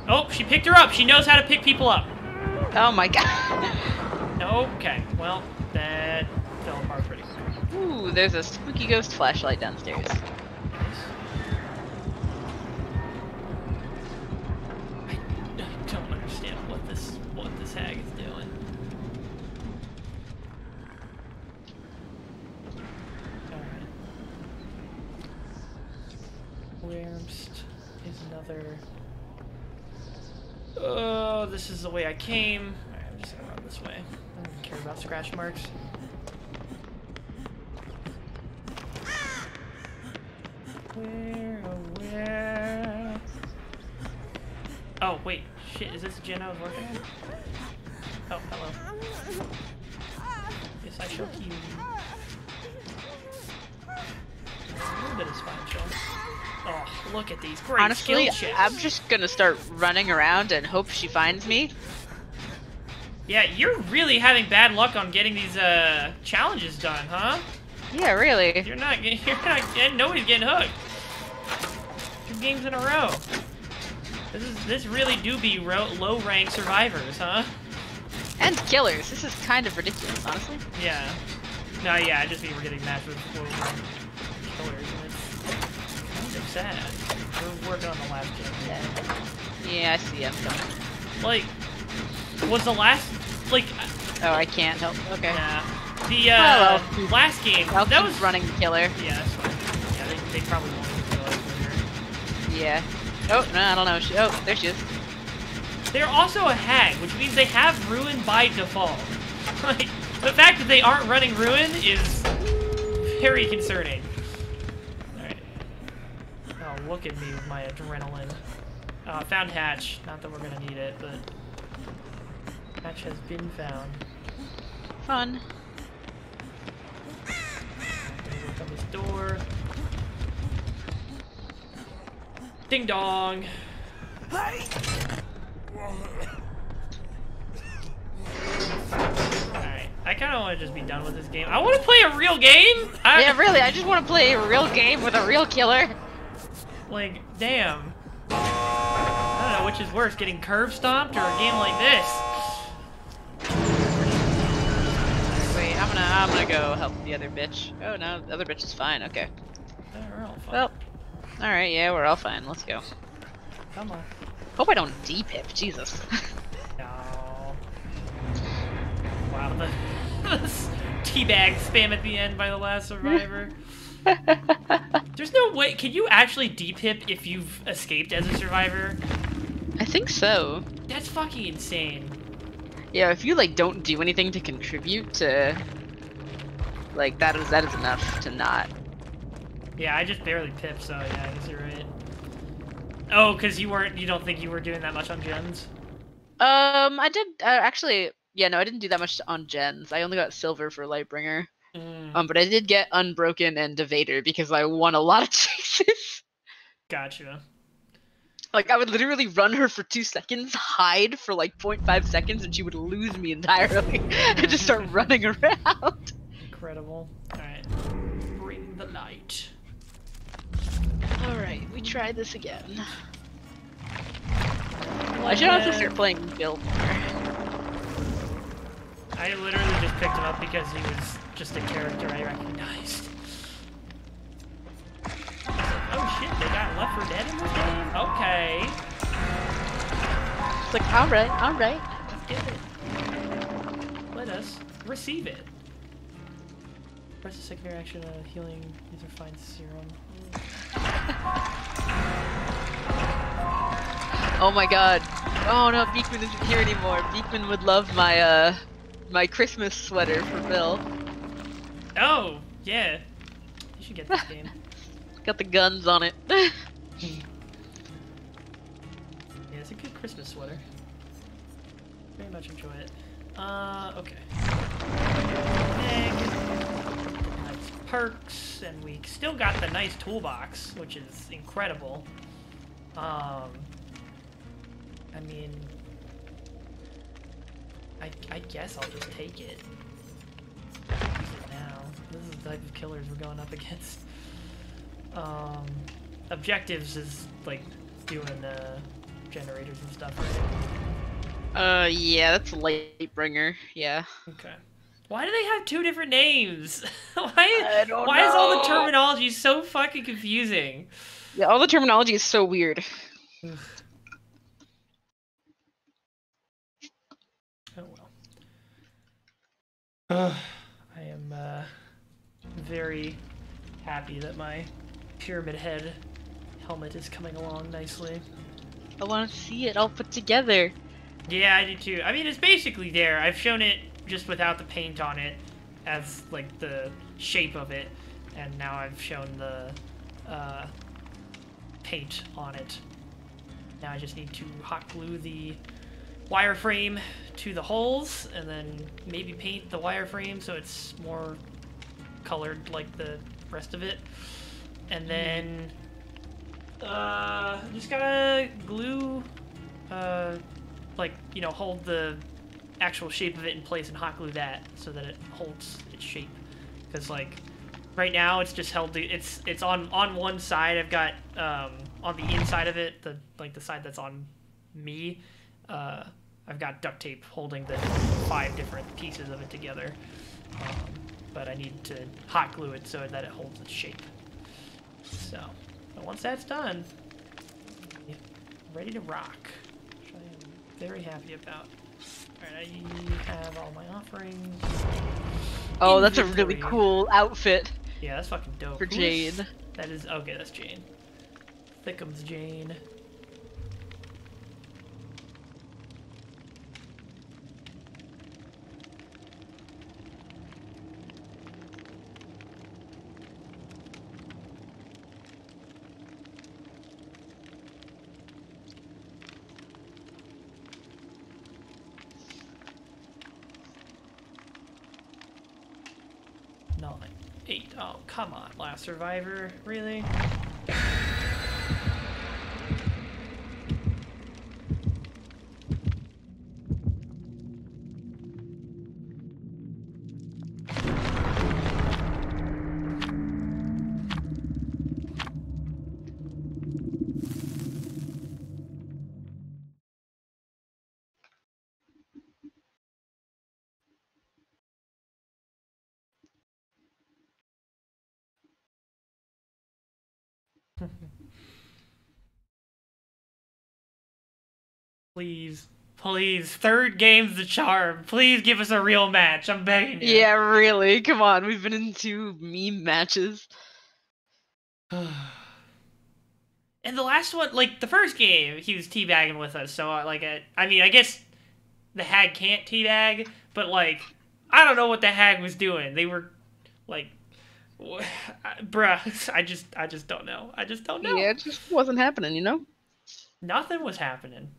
Oh, she picked her up. She knows how to pick people up. Oh my god. Okay, well, that fell apart pretty quick. Ooh, there's a spooky ghost flashlight downstairs. Oh, this is the way I came. Alright, I'm just gonna run this way. I don't care about scratch marks. Where, oh, where? Oh, wait. Shit, is this the gen I was working? Oh, hello. Yes, I shall keep you. A little bit of spine chill. Oh, look at these great Honestly. I'm just gonna start running around and hope she finds me. Yeah, you're really having bad luck on getting these uh challenges done, huh? Yeah, really. You're not. You're not. Getting, nobody's getting hooked. Two games in a row. This is. This really do be low rank survivors, huh? And killers. This is kind of ridiculous, honestly. Yeah. No, yeah. I just mean we're getting matched with sad. We're working on the last game. Yeah, I see. I'm coming. Like, was the last like? Oh, I can't help. Okay. Nah. The uh, Oh, well. last game I'll that was running killer. Yeah, that's fine. Yeah, they, they probably won't kill us later. Yeah. Oh, no, I don't know. She, oh, there she is. They're also a hag, which means they have ruin by default. Like, the fact that they aren't running ruin is very concerning. Look at me with my adrenaline. Uh, found hatch. Not that we're gonna need it, but hatch has been found. Fun. Look on this door. Ding dong. Alright. I kind of want to just be done with this game. I want to play a real game! I, Yeah, really. I just want to play a real game with a real killer. Like, damn. I don't know which is worse, getting curb stomped or a game like this. Wait, I'm gonna, I'm gonna go help the other bitch. Oh no, the other bitch is fine. Okay. We're all fine. Well, all right. Yeah, we're all fine. Let's go. Come on. Hope I don't D-pip. Jesus. No. Wow, the teabag spam at the end by the last survivor. There's no way. Can you actually depip if you've escaped as a survivor? I think so. That's fucking insane. Yeah, if you like don't do anything to contribute to, like that is that is enough to not. Yeah, I just barely pipped, so yeah, I guess you're right. Oh, because you weren't. You don't think you were doing that much on gens? Um, I did uh, actually. Yeah, no, I didn't do that much on gens. I only got silver for Lightbringer. Mm, Um, but I did get Unbroken and Evader because I won a lot of chases. gotcha. like I would literally run her for two seconds, hide for like 0.5 seconds, and she would lose me entirely. and just start running around. Incredible. All right. Bring the light. All right, we try this again. I should honestly start playing Bill more. I literally just picked him up because he was just a character I recognized. I like, oh shit, they got Left 4 Dead in this game? Okay. It's like, all right, all right. Let's get it. Let us receive it. Press the secondary action of healing user finds serum. oh my god. Oh no, Beekman isn't here anymore. Beekman would love my uh my Christmas sweater for Bill. Oh, yeah. You should get this game. Got the guns on it. Yeah, it's a good Christmas sweater. Very much enjoy it. Uh, okay. Nice perks, and we still got the nice toolbox, which is incredible. Um, I mean, I, I guess I'll just take it. The type of killers we're going up against. Um, objectives is like doing uh, generators and stuff, right? uh yeah, that's Lightbringer. Yeah. Okay. Why do they have two different names? why I don't why is all the terminology so fucking confusing? Yeah, all the terminology is so weird. Oh well. I am uh, very happy that my pyramid head helmet is coming along nicely. I want to see it all put together. Yeah, I do too. I mean, it's basically there. I've shown it just without the paint on it as like the shape of it, and now I've shown the uh, paint on it. Now I just need to hot glue the wireframe to the holes, and then maybe paint the wireframe so it's more colored like the rest of it. And then uh, just gotta glue uh, like you know hold the actual shape of it in place and hot glue that so that it holds its shape because like right now it's just held to, it's it's on on one side i've got um on the inside of it the like the side that's on me uh i've got duct tape holding the five different pieces of it together um, but i need to hot glue it so that it holds its shape so but once that's done ready to rock which i am very happy about Alright, I have all my offerings. Oh, that's a really cool outfit Yeah, that's fucking dope. for Jane. That is okay. That's Jane. Thickums Jane. Nine, eight. Oh, come on, Last Survivor. Really? Please. Please. Third game's the charm. Please give us a real match. I'm begging you. Yeah, really. Come on, we've been in two meme matches. and the last one, like the first game, he was teabagging with us. So, uh, like, I, I mean, I guess the hag can't teabag, but like, I don't know what the hag was doing. They were, like, bruh. I just, I just don't know. I just don't know. Yeah, it just wasn't happening, you know? Nothing was happening.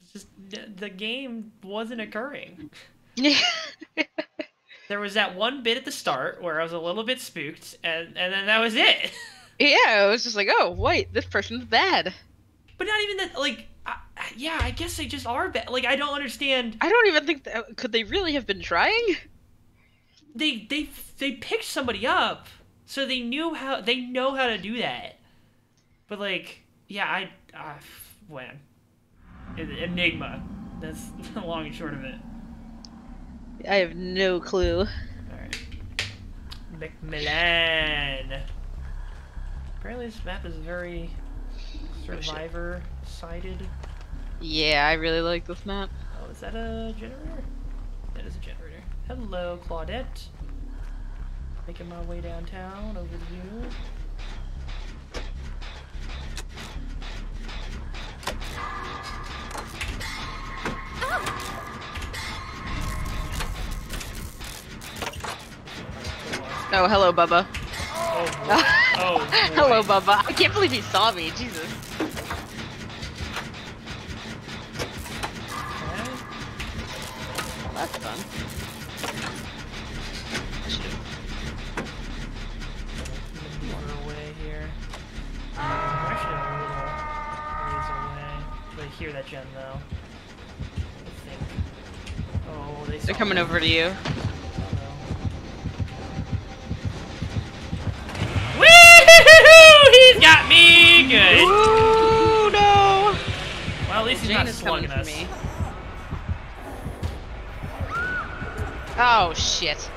It's just the, the game wasn't occurring. Yeah. There was that one bit at the start where I was a little bit spooked, and and then that was it. yeah, it was just like, oh, wait, this person's bad. but not even that. Like, I, I- yeah, I guess they just are bad. Like, I don't understand. I don't even think that. Could they really have been trying? They they they picked somebody up, so they knew how they know how to do that. But like, yeah, I uh, when Enigma. That's the long and short of it. I have no clue. Alright. Macmillan. Apparently this map is very survivor sided. Yeah, I really like this map. Oh, is that a generator? That is a generator. Hello, Claudette. Making my way downtown over here. Oh, hello, Bubba. Oh, oh hello, Bubba. I can't believe he saw me. Jesus. Well, that's fun. Hear that gen though. I think. Oh, they. They're coming me. over to you. He's got me good. Ooh, no! Well, at least he's Jane not slugging for us. me. Oh, shit.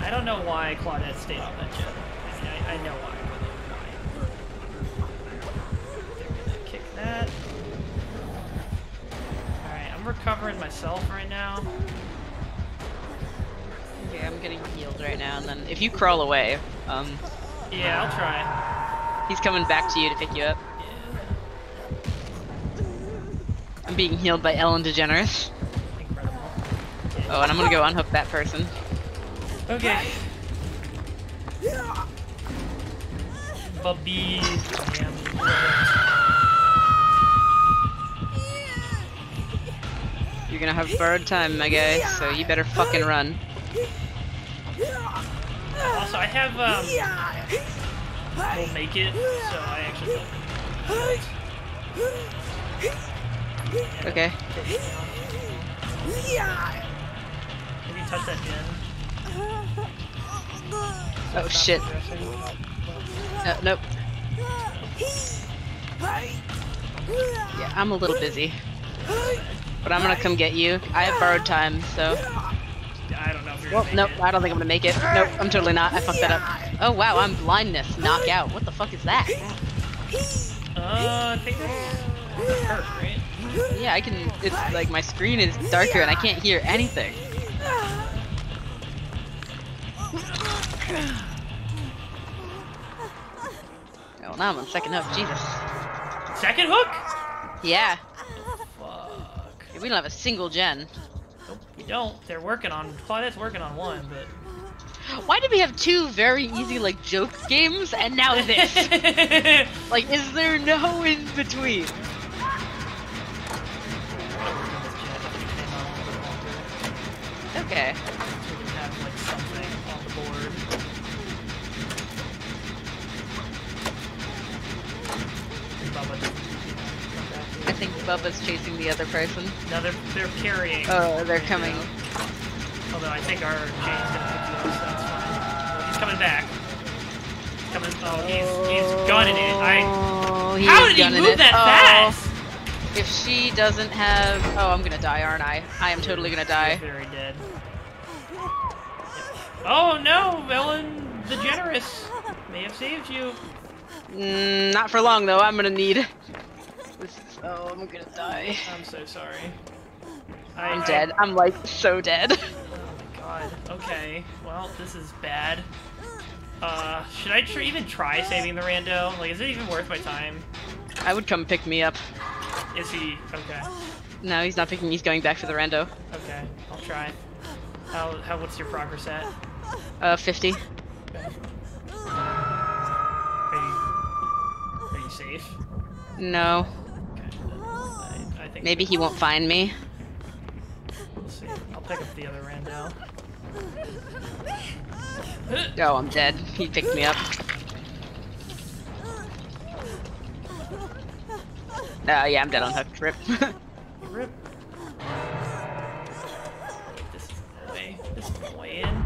I don't know why Claudette stayed on that jet. I mean, I, I know why, I'm recovering myself right now. Okay, I'm getting healed right now, and then if you crawl away, um, Yeah, I'll try. he's coming back to you to pick you up. Yeah, I'm being healed by Ellen DeGeneres. incredible. Oh, and I'm gonna go unhook that person. Okay. Bubby. Damn. You're gonna have borrowed time, my guy, so you better fucking run. Also, I have, um, will make it, so I actually don't. Okay. Maybe touch that gen. Oh shit. Uh, nope. Yeah, I'm a little busy. But I'm gonna come get you. I have borrowed time, so. I don't know if you're Well, nope, make I don't think I'm gonna make it. Nope, I'm totally not. I fucked that up. Oh wow, I'm blindness, knockout. What the fuck is that? Uh, I think that's hurt, right? Yeah, I can. It's like my screen is darker and I can't hear anything. Oh, now I'm on second hook. Jesus. Second hook? Yeah. We don't have a single gen. Nope, we don't. They're working on. Claudette's working on one, but. Why did we have two very easy like joke games and now this? like, is there no in between? Okay. So we can have like something on the board. Bubba doesn't come back here. I think Bubba's chasing the other person. No, they're they're carrying. Oh, they're you coming. know. Although I think our gonna pick you up, so that's fine. Well, he's coming back. He's coming. Oh, he's he's gunning it. I. Oh, he's How did he move it. that Oh, fast? If she doesn't have, oh, I'm gonna die, aren't I? I am totally gonna die. very dead. Oh no, Ellen the Generous may have saved you. Mm, not for long though. I'm gonna need. Oh, I'm gonna die. I'm so sorry. I, I'm I- dead. I'm like so dead. Oh my god. Okay. Well, this is bad. Uh, should I tr- even try saving the rando? Like, is it even worth my time? I would come pick me up. Is he? Okay. No, he's not picking. He's going back for the rando. Okay. I'll try. How, how, what's your progress at? Uh, 50. Okay. Are you, are you safe? No. Okay. then I, I think Maybe he won't find me. We'll see. I'll pick up the other rando. Oh, I'm dead. He picked me up. Uh, yeah, I'm dead on hook. Rip. Rip. This is the way. This is the way in.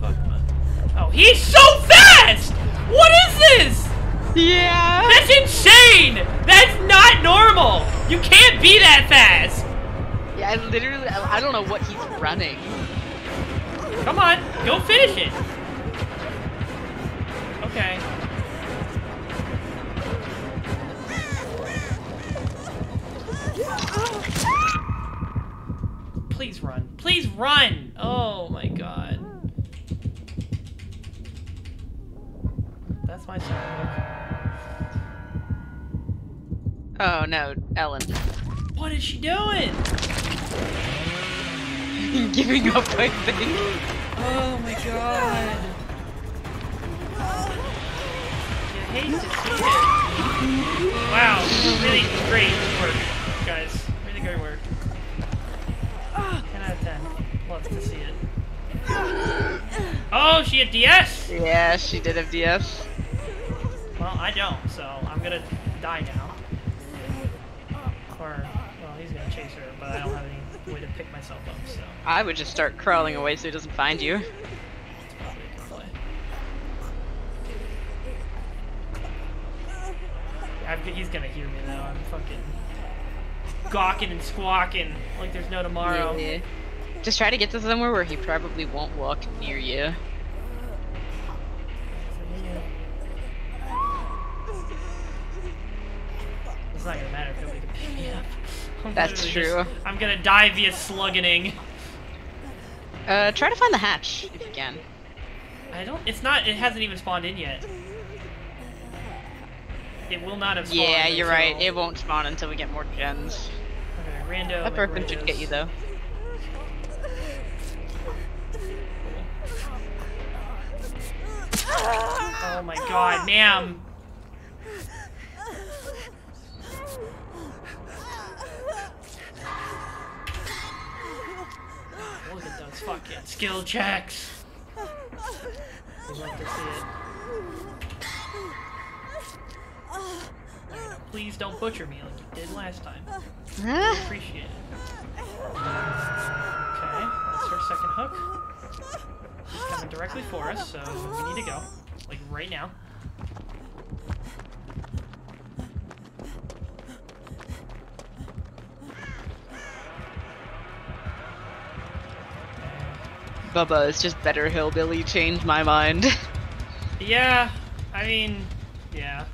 Fuck my. Oh, he's so fast! What is this? Yeah. That's insane! That's not normal! You can't be that fast! Yeah, I literally, I I don't know what he's running. Come on, go finish it! Okay. Please run. Please run! Oh my god. That's my song. Oh no, Ellen. What is she doing? Giving up, I think. Oh my god. You hate to see it. Wow, really great work, guys. Really great work. 10 out of 10. Love to see it. Oh, she had DS? Yeah, she did have DS. Well, I don't, so I'm gonna die now. Or, well, he's gonna chase her, but I don't have any way to pick myself up, so I would just start crawling away so he doesn't find you. it's probably a good play. I've, he's gonna hear me though. I'm fucking gawking and squawking like there's no tomorrow. Yeah. Just try to get to somewhere where he probably won't walk near you. It's not gonna matter if nobody can pick me up. I'm That's true. I'm gonna die via sluggening. Uh, try to find the hatch if you can. I don't. It's not. It hasn't even spawned in yet. It will not have spawned. Yeah, you're right. It won't spawn until we get more gens. Okay, rando. That Birkin should get you though. Oh my god, ma'am. Those fucking skill checks. Love to see it. Please don't butcher me like you did last time. Huh? Appreciate it. Okay, that's her second hook. She's coming directly for us, so we need to go. Like right now. Bubba is just better hillbilly. Changed my mind. Yeah, I mean, yeah.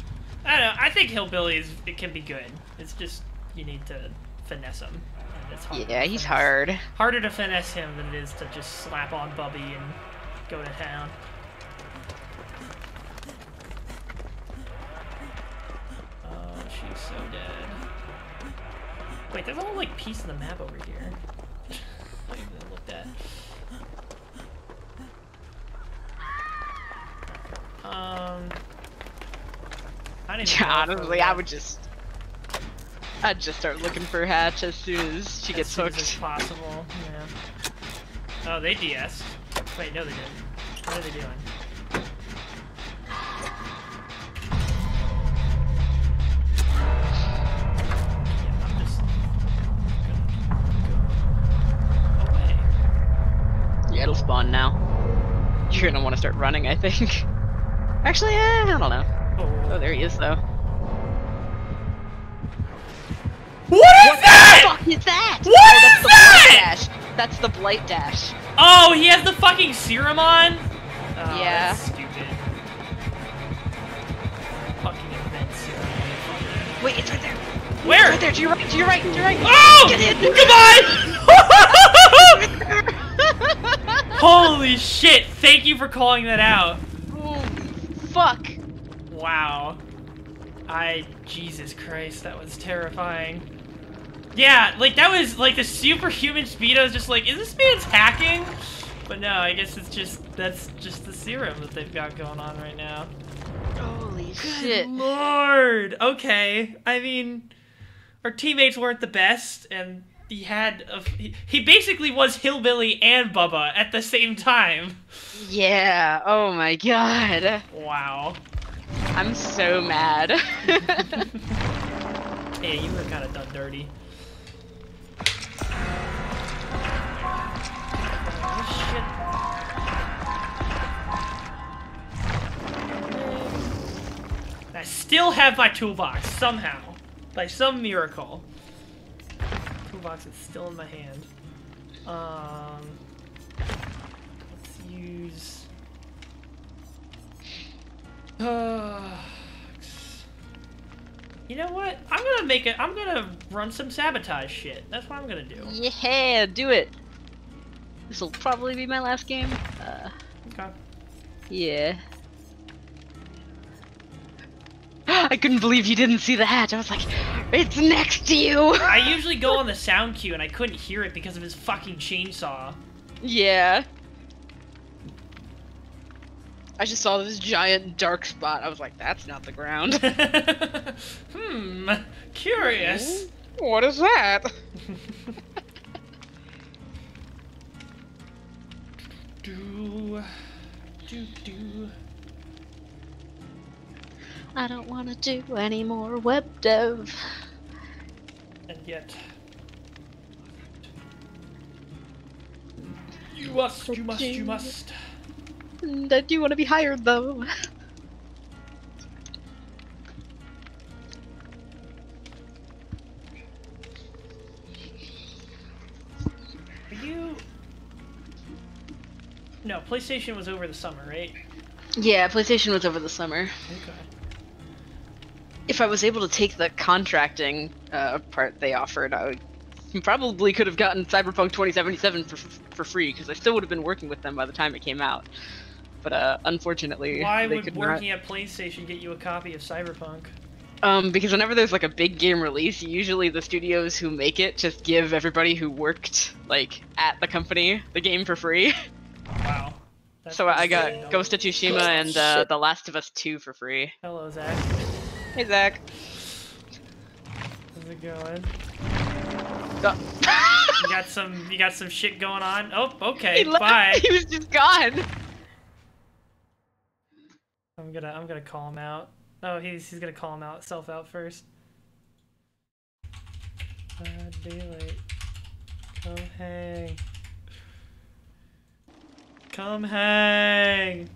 I don't know. I think hillbillies it can be good. It's just you need to finesse him. It's hard yeah, he's hard. Harder to finesse him than it is to just slap on Bubby and go to town. Oh, she's so dead. Wait, there's a whole like piece of the map over here. I haven't looked at. Um. I didn't Yeah, honestly, I would just. I'd just start looking for Hatch as soon as she as gets as hooked. it's possible. Yeah. Oh, they DS. Wait, no, they didn't. What are they doing? Yeah, I'm just gonna go away. Yeah, it'll spawn now. You're gonna want to start running, I think. Actually, eh, I don't know. Oh, Oh, there he is, though. What is that? What the Fuck is that? What oh, is that? Dash. That's the blight dash. Oh, he has the fucking serum on? Oh, Yeah. That's stupid. Fucking invent serum. Wait, it's right there. Where? Right there. To your right. To your right. To your right. Oh! Get in. Goodbye! Holy shit! Thank you for calling that out. Fuck. Wow. I Jesus Christ, that was terrifying. Yeah, like that was like the superhuman speed. I was just like, is this man's hacking? But no, I guess it's just that's just the serum that they've got going on right now. Holy Good shit. lord. Okay. I mean, our teammates weren't the best, and he had a, he, he basically was hillbilly and Bubba at the same time. Yeah. Oh my god. Wow. I'm so mad. Hey, you were kind of done dirty. I still have my toolbox somehow, by some miracle. Toolbox is still in my hand. Um, let's use. Uh, you know what? I'm gonna make it. I'm gonna run some sabotage shit. That's what I'm gonna do. yeah, do it. This will probably be my last game. Uh, Okay. yeah. I couldn't believe you didn't see the hatch. I was like, it's next to you. I usually go on the sound cue and I couldn't hear it because of his fucking chainsaw. yeah. I just saw this giant dark spot. I was like, that's not the ground. hmm. Curious. what is that? do. Do do. I don't want to do any more web dev. And yet. You must, you must, you must. And I do want to be hired though. Are you. No, PlayStation was over the summer, right? Yeah, PlayStation was over the summer. Okay. If I was able to take the contracting uh, part they offered, I would, probably could have gotten Cyberpunk 2077 for, for free because I still would have been working with them by the time it came out. But uh, unfortunately, Why they would could working at PlayStation get you a copy of Cyberpunk? Um, because whenever there's like a big game release, usually the studios who make it just give everybody who worked like at the company the game for free. Wow. That's so I got. Ghost of Tsushima and uh, The Last of Us 2 for free. Hello, Zach. Hey Zach. How's it going? Oh. You got some. You got some shit going on. Oh, okay. left. Bye. He was just gone. I'm gonna. I'm gonna call him out. Oh, he's he's gonna call him out. Self out first. Uh, daylight. Come hang. Come hang.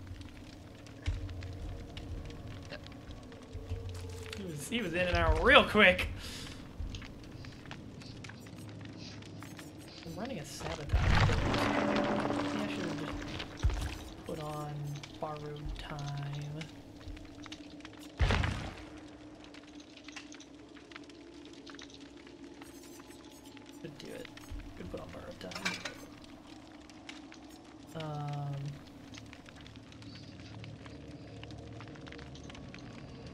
He was, in and out real quick. I'm running a sabotage. Maybe I should have just put on time. Could do it. Could put on borrowed time. Um.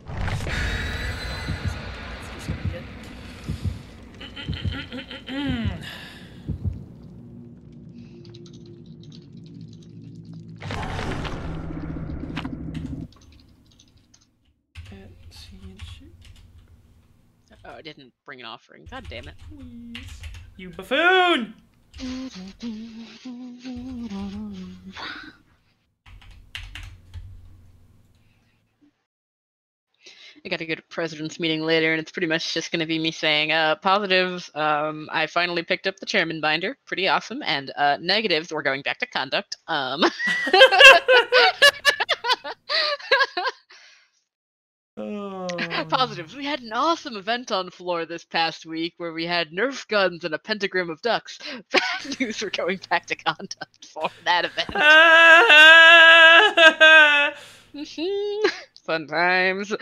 That's just gonna get- Can't see it, shoot, Oh, I didn't bring an offering. God damn it. please. You buffoon! I gotta go to president's meeting later, and it's pretty much just gonna be me saying, uh, positives, um, I finally picked up the chairman binder, pretty awesome, and uh, negatives, we're going back to conduct. Um, Oh. positives, we had an awesome event on floor this past week where we had Nerf guns and a pentagram of ducks. Bad news, we're going back to conduct for that event. Ah! Mhm. Fun times.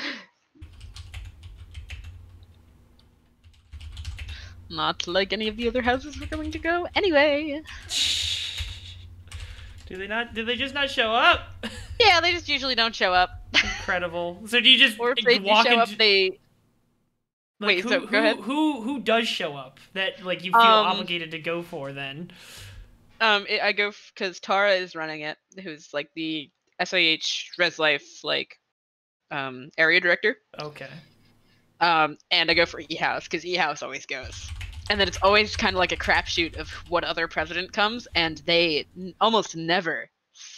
Not like any of the other houses we're going to go. Anyway. Do they not? Did they just not show up? Yeah, they just usually don't show up. Incredible. So do you just Or if they walk show up, they. like, wait, who, so, who, go ahead. who who does show up that like you feel Um, obligated to go for then? Um, it, I go because Tara is running it, who's like the SIH Res Life like um area director. Okay. Um, and I go for E House because E House always goes. And then it's always kind of like a crapshoot of what other president comes, and they n- almost never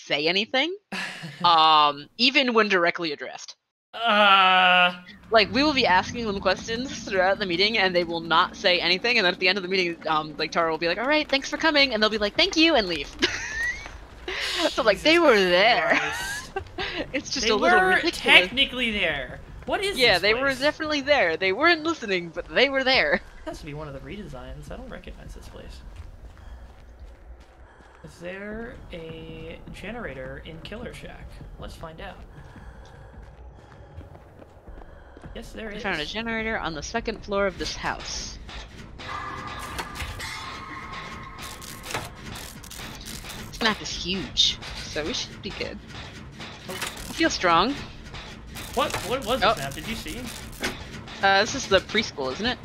say anything, um, even when directly addressed. uh. Like we will be asking them questions throughout the meeting, and they will not say anything. And then at the end of the meeting, um, like Tara will be like, "All right, thanks for coming," and they'll be like, "Thank you," and leave. so like they were there. It's just They a little were ridiculous. technically there. What is yeah, they were definitely there. They weren't listening, but they were there. It has to be one of the redesigns. I don't recognize this place. Is there a generator in Killer Shack? Let's find out. Yes, there I is. found a generator on the second floor of this house. This map is huge, so we should be good. I feel strong. What? What was Oh. this map? Did you see? Uh, this is the preschool, isn't it?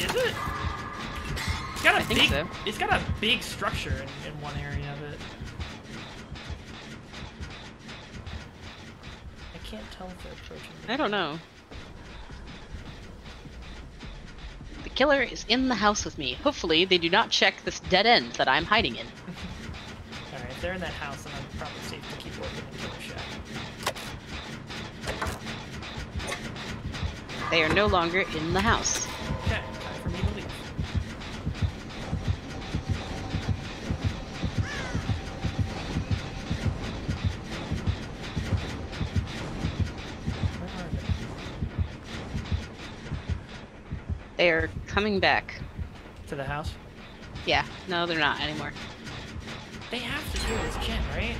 Is it? It's got a I big. so. It's got a big structure in, in one area of it. I can't tell if they're approaching. me. I don't know. The killer is in the house with me. Hopefully, they do not check this dead end that I'm hiding in. Alright, if they're in that house, then I'm probably safe to keep working in Killer Shack. They are no longer in the house. They? Are coming back. To the house? Yeah, no, they're not anymore. They have to do this gen, right?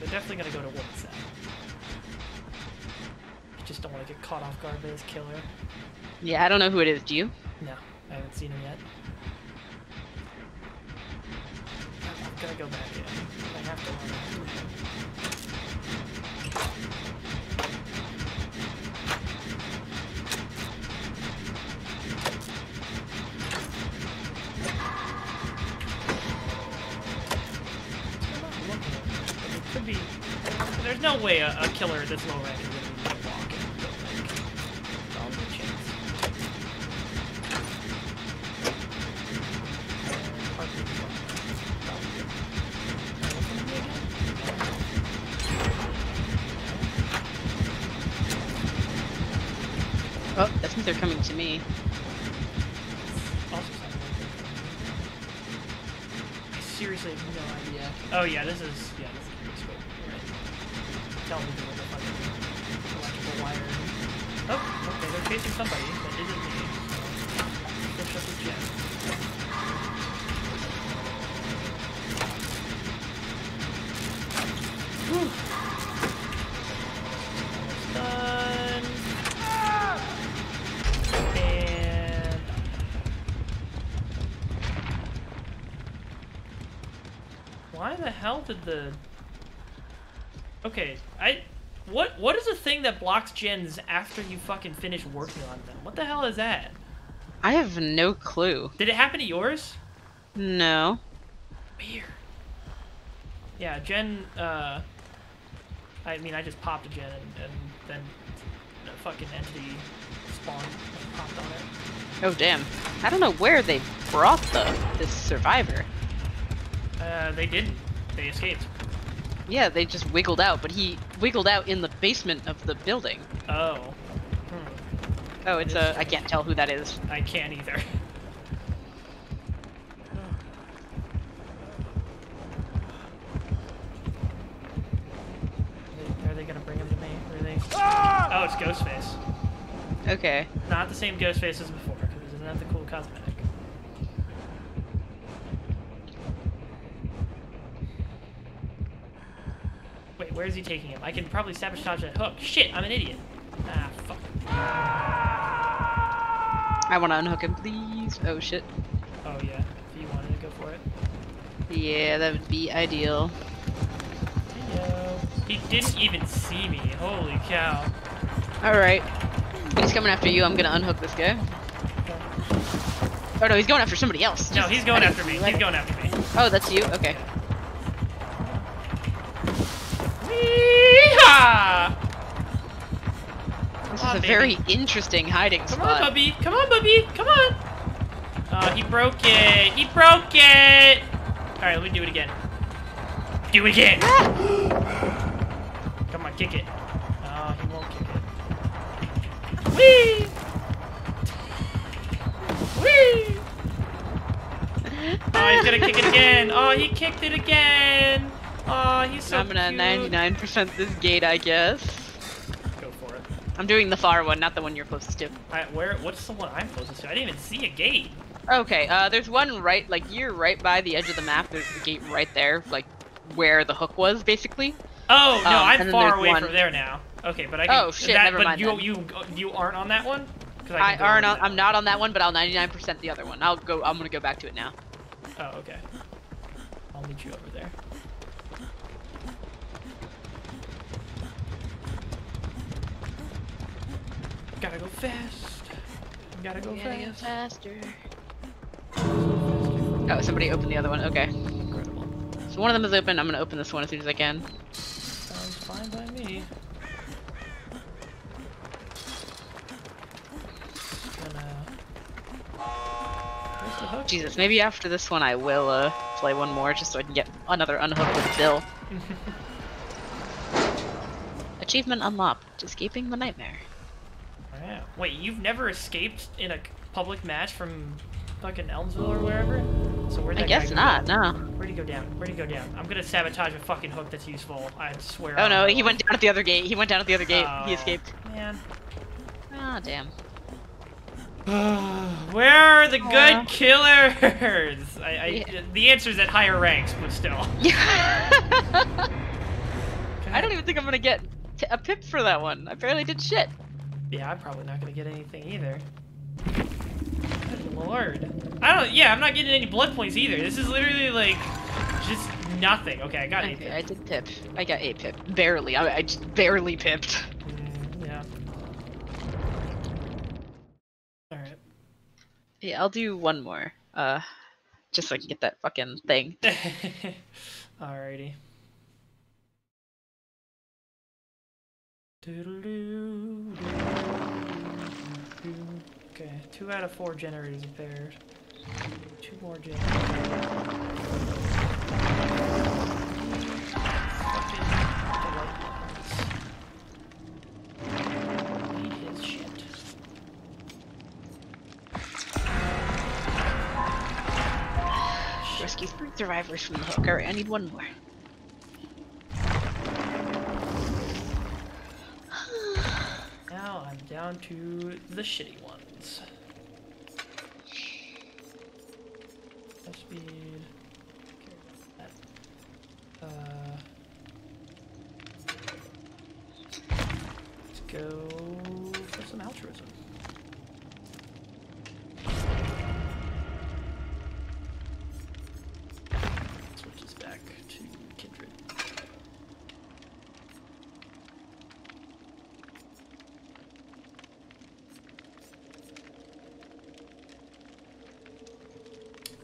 They're definitely gonna go to Woods then. I just don't want to get caught off guard by this killer. Yeah, I don't know who it is. Do you? No, I haven't seen him yet. I'm gonna go back in. I have to it, but it could be. There's no way a, a killer this low rank is gonna. Like, all chance. Oh, that means they're coming to me. I seriously have no idea. Oh yeah, this is yeah, this is pretty sweet. You're electrical wire. Oh, okay, they're chasing somebody that isn't me. Push up the. Almost done. And why the hell did the Okay, I what what is the thing that blocks gens after you fucking finish working on them? What the hell is that? I have no clue. Did it happen to yours? No. Weird. Yeah, gen, uh, I mean, I just popped a gen and, and then a fucking entity spawned and popped on it. Oh damn. I don't know where they brought the this survivor. Uh, they didn't. They escaped. Yeah, they just wiggled out, but he wiggled out in the basement of the building. Oh. Hmm. Oh, it's a. I can't tell who that is. I can't either. Are they gonna bring him to me? Are they? Oh, it's Ghostface. Okay. Not the same Ghostface as before, because isn't that the cool cosmetic? Wait, where is he taking him? I can probably sabotage that hook. Shit, I'm an idiot. Ah, fuck. I want to unhook him, please. Oh shit. Oh yeah, if you wanted to go for it. Yeah, that would be ideal. Heyo. He didn't even see me. Holy cow. All right. He's coming after you. I'm gonna unhook this guy. Oh no, he's going after somebody else. No, he's going after me. He's going after me. Oh, that's you. Okay. This Come on, is a baby. very interesting hiding Come spot. on, Bubby. Come on, Bubby. Come on. Uh, he broke it. He broke it. All right, let me do it again. Do it again. Come on, kick it. Oh, he won't kick it. Whee! Whee! Oh, he's gonna kick it again. Oh, he kicked it again. Oh, he's so I'm gonna cute. 99% this gate, I guess. Go for it. I'm doing the far one, not the one you're closest to. Alright, where? What's the one I'm closest to? I didn't even see a gate. Okay, uh, there's one right, like, you're right by the edge of the map. There's the gate right there, like, where the hook was, basically. Oh no, Um, I'm far away one- from there now. Okay, but I can. Oh, shit, that, never mind but you you you aren't on that one. I go aren't on, I'm one. not on that one, but I'll 99% the other one. I'll go, I'm gonna go back to it now. Oh, okay. I'll meet you over there. Gotta go fast. Gotta go fast. faster. Oh, somebody opened the other one. Okay. Incredible. So one of them is open. I'm gonna open this one as soon as I can. Sounds fine Fine by me. Gonna... The? Jesus, maybe after this one I will uh, play one more just so I can get another unhook with Bill. Achievement unlocked. Escaping the nightmare. Yeah. Wait, you've never escaped in a public match from fucking Elmsville or wherever? So where'd I guess not, no. Where'd he go down? Where'd he go down? I'm gonna sabotage a fucking hook that's useful. I swear. Oh no, he went down at the other gate. He went down at the other gate. Oh, He escaped. Man. Ah, damn. Where are the good killers? I, I, Yeah. The answer's at higher ranks, but still. I don't even think I'm gonna get a pip for that one. I barely did shit. Yeah, I'm probably not gonna get anything either. Good lord. I don't. Yeah, I'm not getting any blood points either. This is literally like just nothing. Okay, I got Okay, anything. I did pip. I got eight pip. Barely. I, I just barely pipped. Mm, yeah. All right. Yeah, I'll do one more. Uh, just so I can get that fucking thing. Alrighty. Okay, two out of four generators repaired. Two more generators. Fucking delight ones. Need his shit. Rescue three survivors from the hook. Alright, I need one more. Now I'm down to the shitty ones. Top speed. Okay, that. Uh, let's go for some altruism. Switches back to kindred.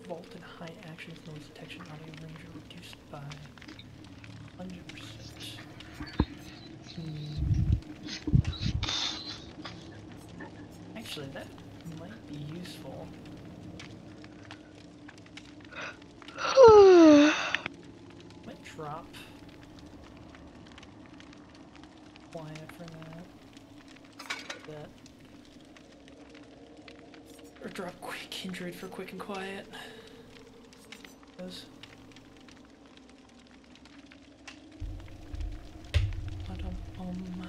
Vault and high actions noise detection audio range are reduced by 100%. Hmm. Actually, that might be useful. Might drop quiet for that. That. Or drop quick kindred for quick and quiet. Ba-dum-bum.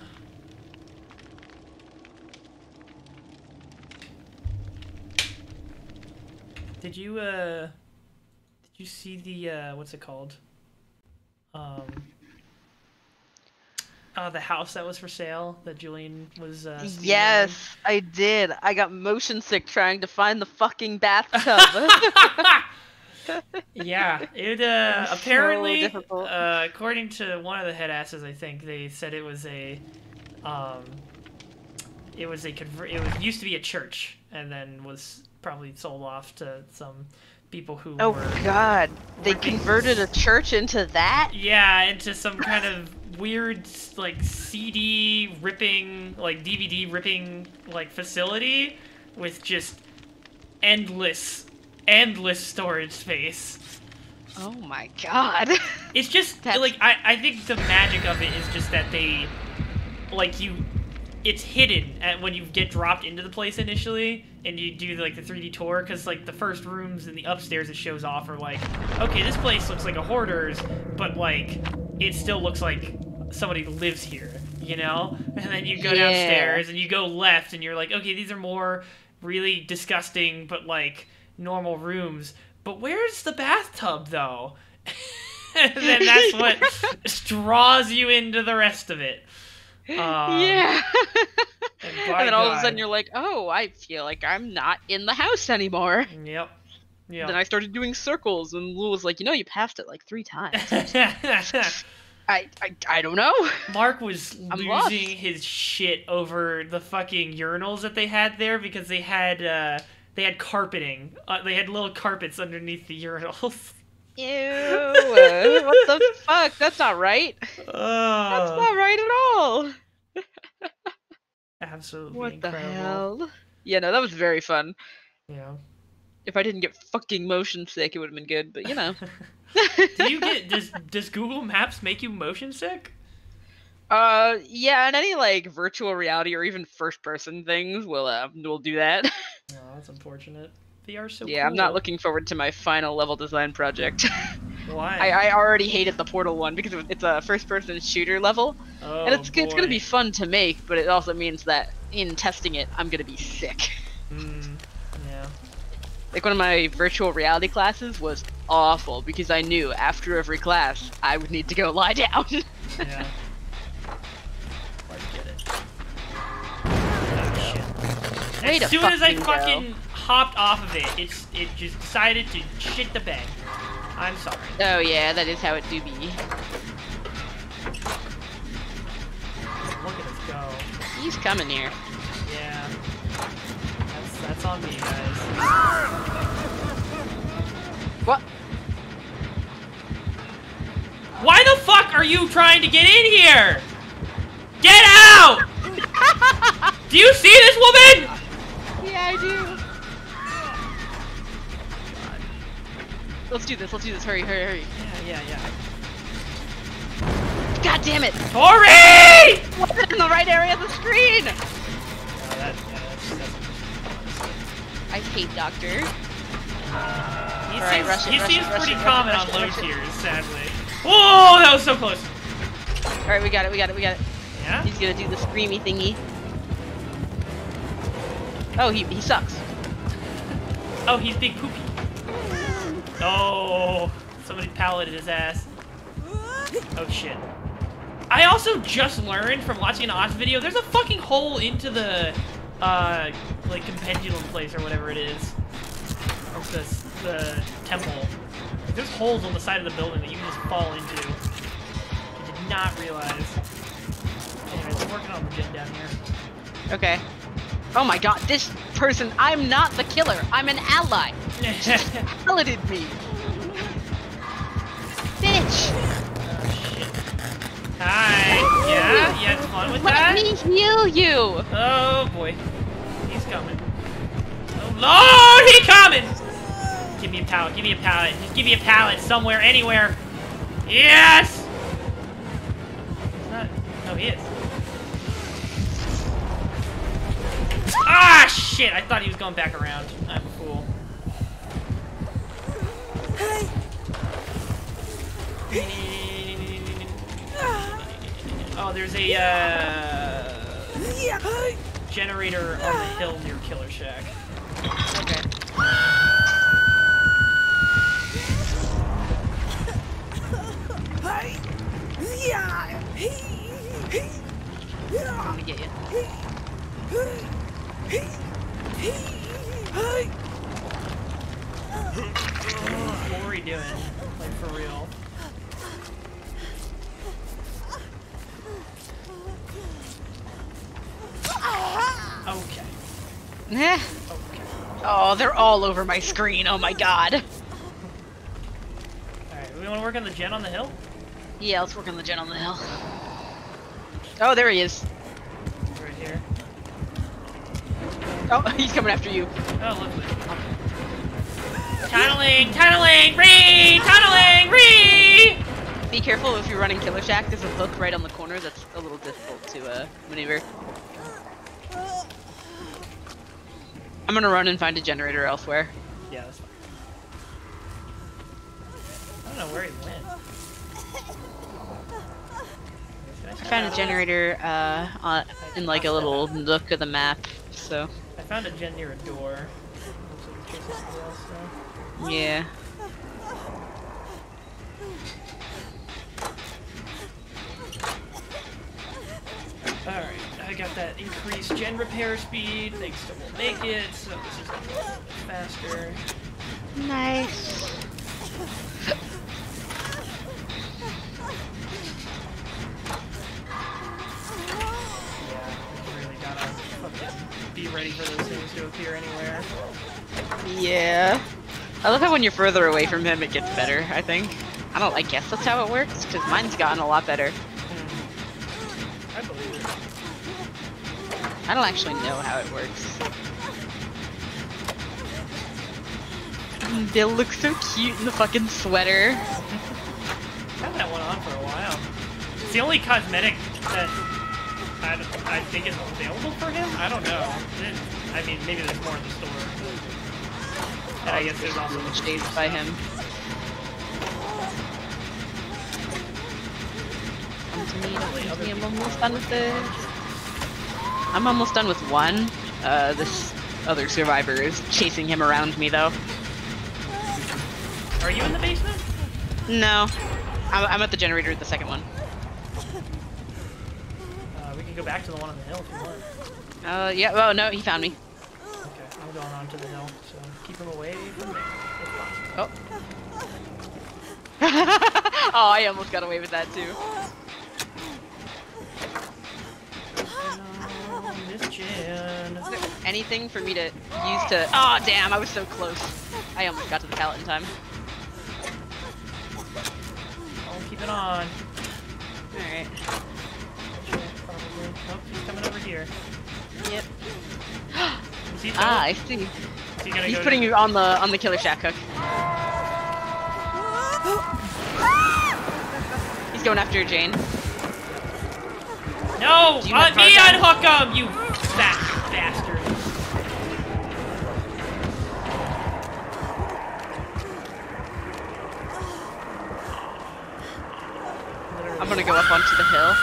Did you uh did you see the uh what's it called? Um uh the house that was for sale that Julian was uh? Yes, I did. I got motion sick trying to find the fucking bathtub. yeah, it uh, So apparently, difficult. uh, according to one of the headasses, I think they said it was a, um, it was a convert. It was used to be a church, and then was probably sold off to some people who oh were god. They converted a church into that? yeah into some kind of weird like CD ripping, like DVD ripping like facility with just endless, endless storage space. Oh my god. It's just That's- like I, I think the magic of it is just that they like you it's hidden at when you get dropped into the place initially and you do like the 3D tour because like the first rooms and the upstairs it shows off are like okay this place looks like a hoarder's but like it still looks like somebody lives here you know and then you go Yeah. downstairs and you go left and you're like okay these are more really disgusting but like normal rooms but where's the bathtub though and then that's what draws you into the rest of it um, yeah. and and then all of a sudden you're like, oh, I feel like I'm not in the house anymore. Yep. Yep. Then I started doing circles, and Lou was like, you know, you passed it like three times. I, I, I don't know. Mark was I'm losing lost. his shit over the fucking urinals that they had there because they had uh, they had carpeting. Uh, they had little carpets underneath the urinals. Ew! uh, what the fuck? That's not right. That's Oh, not right at all. absolutely What the incredible. hell? Yeah, no, that was very fun. Yeah. If I didn't get fucking motion sick, it would have been good. But you know. Do you get does does Google Maps make you motion sick? Uh, yeah, and any like virtual reality or even first-person things will uh, will do that. No, that's unfortunate. VR so yeah, I'm not looking forward to my final level design project. Why? I, I already hated the Portal one because it's a first-person shooter level, oh, and it's it's gonna be fun to make, but it also means that in testing it, I'm gonna be sick. Mm. Like one of my virtual reality classes was awful because I knew after every class I would need to go lie down. Yeah. I get it. Oh, shit. As soon as I fucking go. hopped off of it, it's it just decided to shit the bed. I'm sorry. oh yeah, that is how it do be. Look at us go. He's coming here. Yeah. That's on me, guys. What? Why the fuck are you trying to get in here? Get out! Do you see this woman? Yeah, I do. Let's do this. Let's do this. Hurry, hurry, hurry. Yeah, yeah, yeah. God damn it! Tori! Wasn't in the right area of the screen. Oh, I hate Doctor. He Alright, seems, rush it, he rush seems it, rush pretty it, rush it, common rush on low tiers, sadly. Whoa, that was so close. All right, we got it. We got it. We got it. Yeah? He's gonna do the screamy thingy. Oh, he he sucks. Oh, he's big poopy. Oh, somebody palleted his ass. Oh shit. I also just learned from watching an Oz video, there's a fucking hole into the, uh, like, compendulum place or whatever it is. Of the, the temple. There's holes on the side of the building that you can just fall into. I did not realize. Anyways, I'm working on the gym down here. Okay. Oh my god, this person, I'm not the killer. I'm an ally. Palleted me. Bitch. Oh, shit. Hi. Yeah? Had fun with Let that? me heal you. Oh boy. Oh lord, he coming! Give me a pallet, give me a pallet. Just give me a pallet somewhere, anywhere. Yes! He's not. No, he is. Ah, shit! I thought he was going back around. I'm a fool. Oh, there's a uh, generator on the hill near Killer Shack. Okay. I'm gonna get you. What's Lori doing? Like for real? Okay. Okay. Oh, they're all over my screen. Oh my god. Alright, we want to work on the gen on the hill? Yeah, let's work on the gen on the hill. Oh, there he is. Right here. Oh, he's coming after you. Oh, lovely. Tunneling! Tunneling! Re! Tunneling! Re! Be careful if you're running Killer Shack. There's a hook right on the corner that's a little difficult to uh, maneuver. I'm gonna run and find a generator elsewhere. Yeah, that's fine. I don't know where he went. I found a generator uh, on, in like a little nook of the map, so I found a gen near a door. Looks like it's chasing somebody else, so. yeah. Alright, I got that increased gen repair speed, thanks to will make it, so this is a little faster. Nice. Yeah, really gotta be ready for those things to appear anywhere. Yeah. I love how when you're further away from him, it gets better. I think. I don't. I guess that's how it works because mine's gotten a lot better. I don't actually know how it works. Bill looks so cute in the fucking sweater. Had that one on for a while. It's the only cosmetic that I, I think is available for him. I don't know. It- I mean, maybe there's more in the store. But... And I guess there's also Chased by him. Come to me, come to me, I'm almost done with this. I'm almost done with one. Uh, this other survivor is chasing him around me though. Are you in the basement? No. I'm, I'm at the generator, the second one. Uh, we can go back to the one on the hill if you want. Uh, yeah, oh no, he found me. Okay, I'm going on to the hill, so keep him away from me. Oh. oh, I almost got away with that too. Jen. Is there anything for me to use to- Oh, damn, I was so close. I almost got to the pallet in time. Oh, keep it on. Alright. Probably. Oh, he's coming over here. Yep. Ah, I see. he He's putting to- you on the on the killer shack hook. He's going after Jane. No! Uh, me unhook him, you fat bastard! I'm gonna go up onto the hill.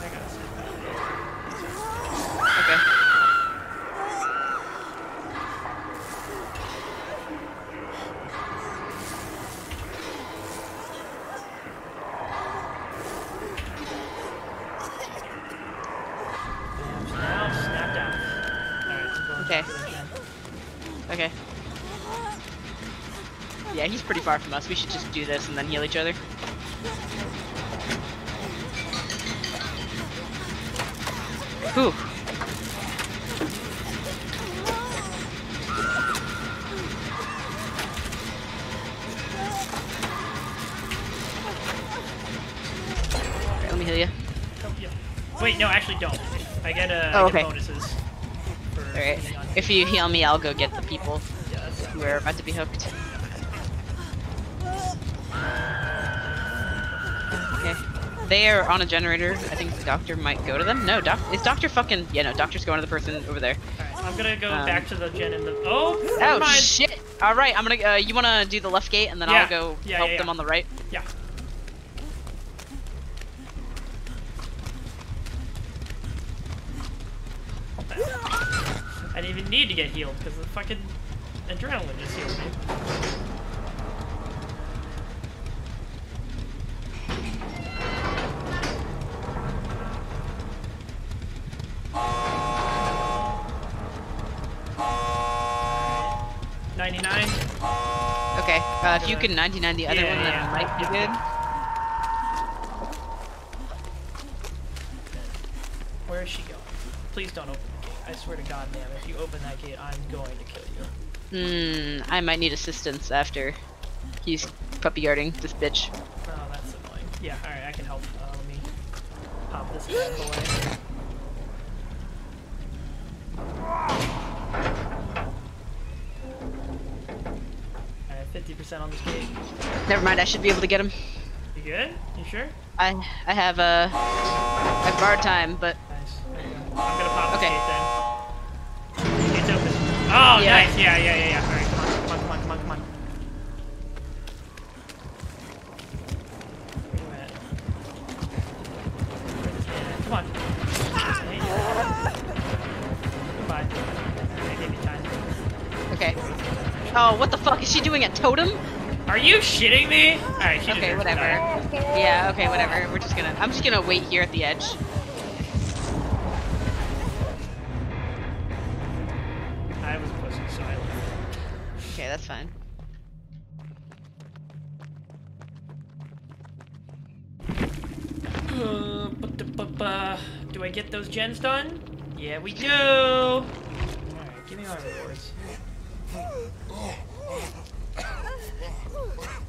I gotta sit Okay. Far from us. We should just do this and then heal each other. Whew. Alright, let me heal you. Oh. Wait, no, actually don't. I get, uh, Oh, I get okay. bonuses. Alright. If you heal me, I'll go get the people yeah, who are about to be hooked. They are on a generator. I think the doctor might go to them. No, doc is doctor fucking yeah, no, doctor's going to the person over there. Alright, I'm gonna go Um, back to the gen in the. Oh! Oh mind. shit! Alright, I'm gonna uh, you wanna do the left gate and then Yeah. I'll go Yeah, help yeah, them on the right? Yeah. I didn't even need to get healed because the fucking adrenaline just healed me. Uh, if you can 99 the other Yeah, one, that might be good. Where is she going? Please don't open the gate. I swear to God, ma'am, if you open that gate, I'm going to kill you. Hmm. I might need assistance after he's puppy yarding this bitch. Oh, that's annoying. Yeah, alright, I can help. Uh, let me pop this bad boy. 50% on this gate. Never mind. I should be able to get him. You good? You sure? I I have uh I have guard time, but Nice. There you go. I'm gonna pop Okay. gate then. Gate's open. Oh, Yeah. nice. Yeah, yeah, yeah, doing at totem? Are you shitting me? Alright, Okay, whatever. Yeah, okay, whatever. We're just gonna I'm just gonna wait here at the edge. I was pussy, so I left. Okay, that's fine. Uh, but the- but, do I get those gens done? Yeah, we do. All right, give me my rewards.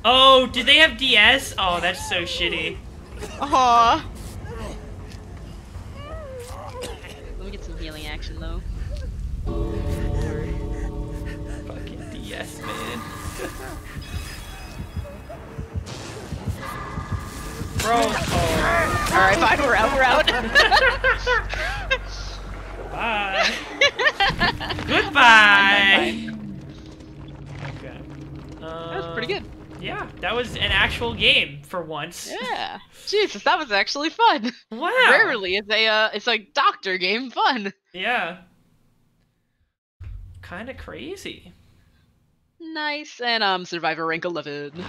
Oh, did they have DS? Oh, that's so shitty. Aww. Let me get some healing action though. Fucking DS, man. Bro, oh, Alright, fine, we're out, we're out. bye. Goodbye. Okay. That was pretty uh, good. Yeah, that was an actual game for once. Yeah. Jesus, that was actually fun. Wow. Rarely is a uh, it's like doctor game fun. Yeah. Kind of crazy. Nice. And um survivor rank 11. Ew.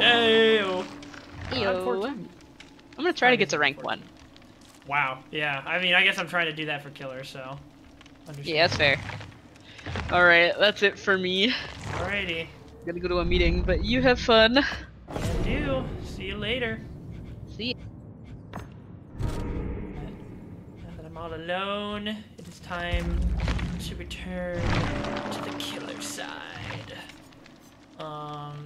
Ew. I'm gonna try to get to rank 1. Wow. Yeah. I mean, I guess I'm trying to do that for killer, so. Yeah, that's fair. Alright, that's it for me. Alrighty. Gonna go to a meeting, but you have fun. Will do. See you later. See ya. Now that I'm all alone, it is time to return to the killer side. Um.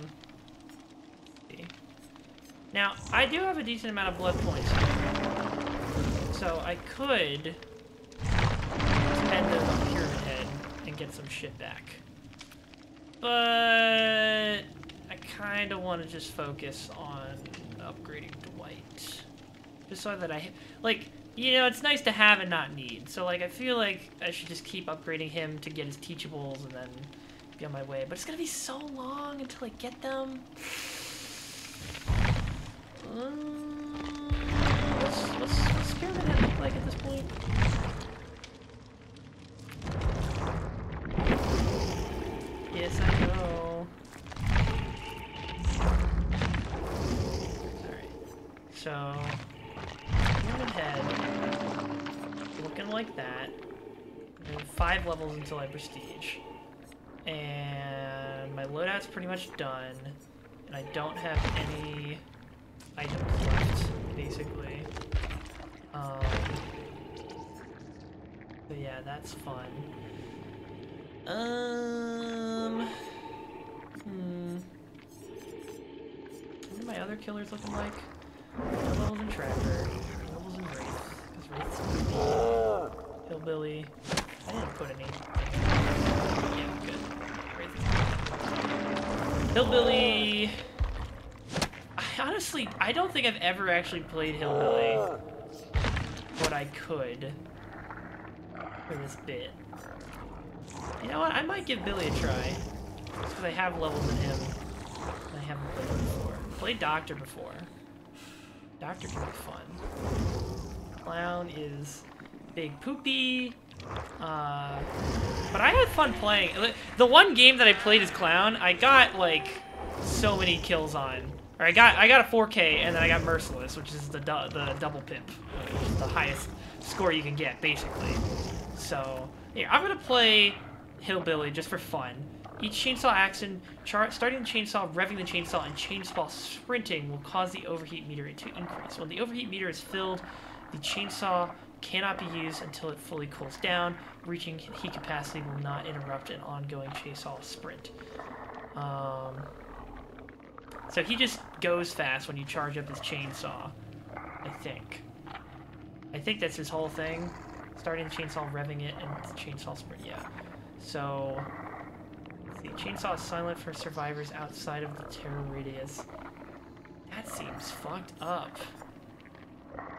Now, I do have a decent amount of blood points. So I could spend those on Pyramid Head and get some shit back. But I kind of want to just focus on upgrading Dwight. Just so that I, like, you know, it's nice to have and not need. So, like, I feel like I should just keep upgrading him to get his teachables and then be on my way. But it's gonna be so long until I get them. Um, what's, what's, what's look like at this point? Yes, I know. Alright. So, Pyramid Head. Looking like that. Five levels until I prestige. And my loadout's pretty much done. And I don't have any items left, basically. Um, so yeah, that's fun. Um. Hmm. What are my other killers looking like? Levels in Trapper. Levels in Wraith. Wraith's Hillbilly. I didn't put any. Yeah, good. Hillbilly. I, honestly, I don't think I've ever actually played Hillbilly. But I could. For this bit. You know what? I might give Billy a try. Just because I have levels in him. I haven't played before. Played Doctor before. Doctor can be fun. Clown is big poopy. Uh, but I had fun playing. The one game that I played as Clown, I got like so many kills on. Or I got I got a 4K and then I got Merciless, which is the du the double pip, the highest score you can get basically. So yeah, I'm gonna play Hillbilly just for fun. Each chainsaw action, starting the chainsaw, revving the chainsaw, and chainsaw sprinting will cause the overheat meter to increase. When the overheat meter is filled, the chainsaw cannot be used until it fully cools down. Reaching heat capacity will not interrupt an ongoing chainsaw sprint. Um, so he just goes fast when you charge up his chainsaw, I think. I think that's his whole thing. Starting the chainsaw, revving it, and chainsaw sprint, yeah. So, the chainsaw is silent for survivors outside of the terror radius. That seems fucked up.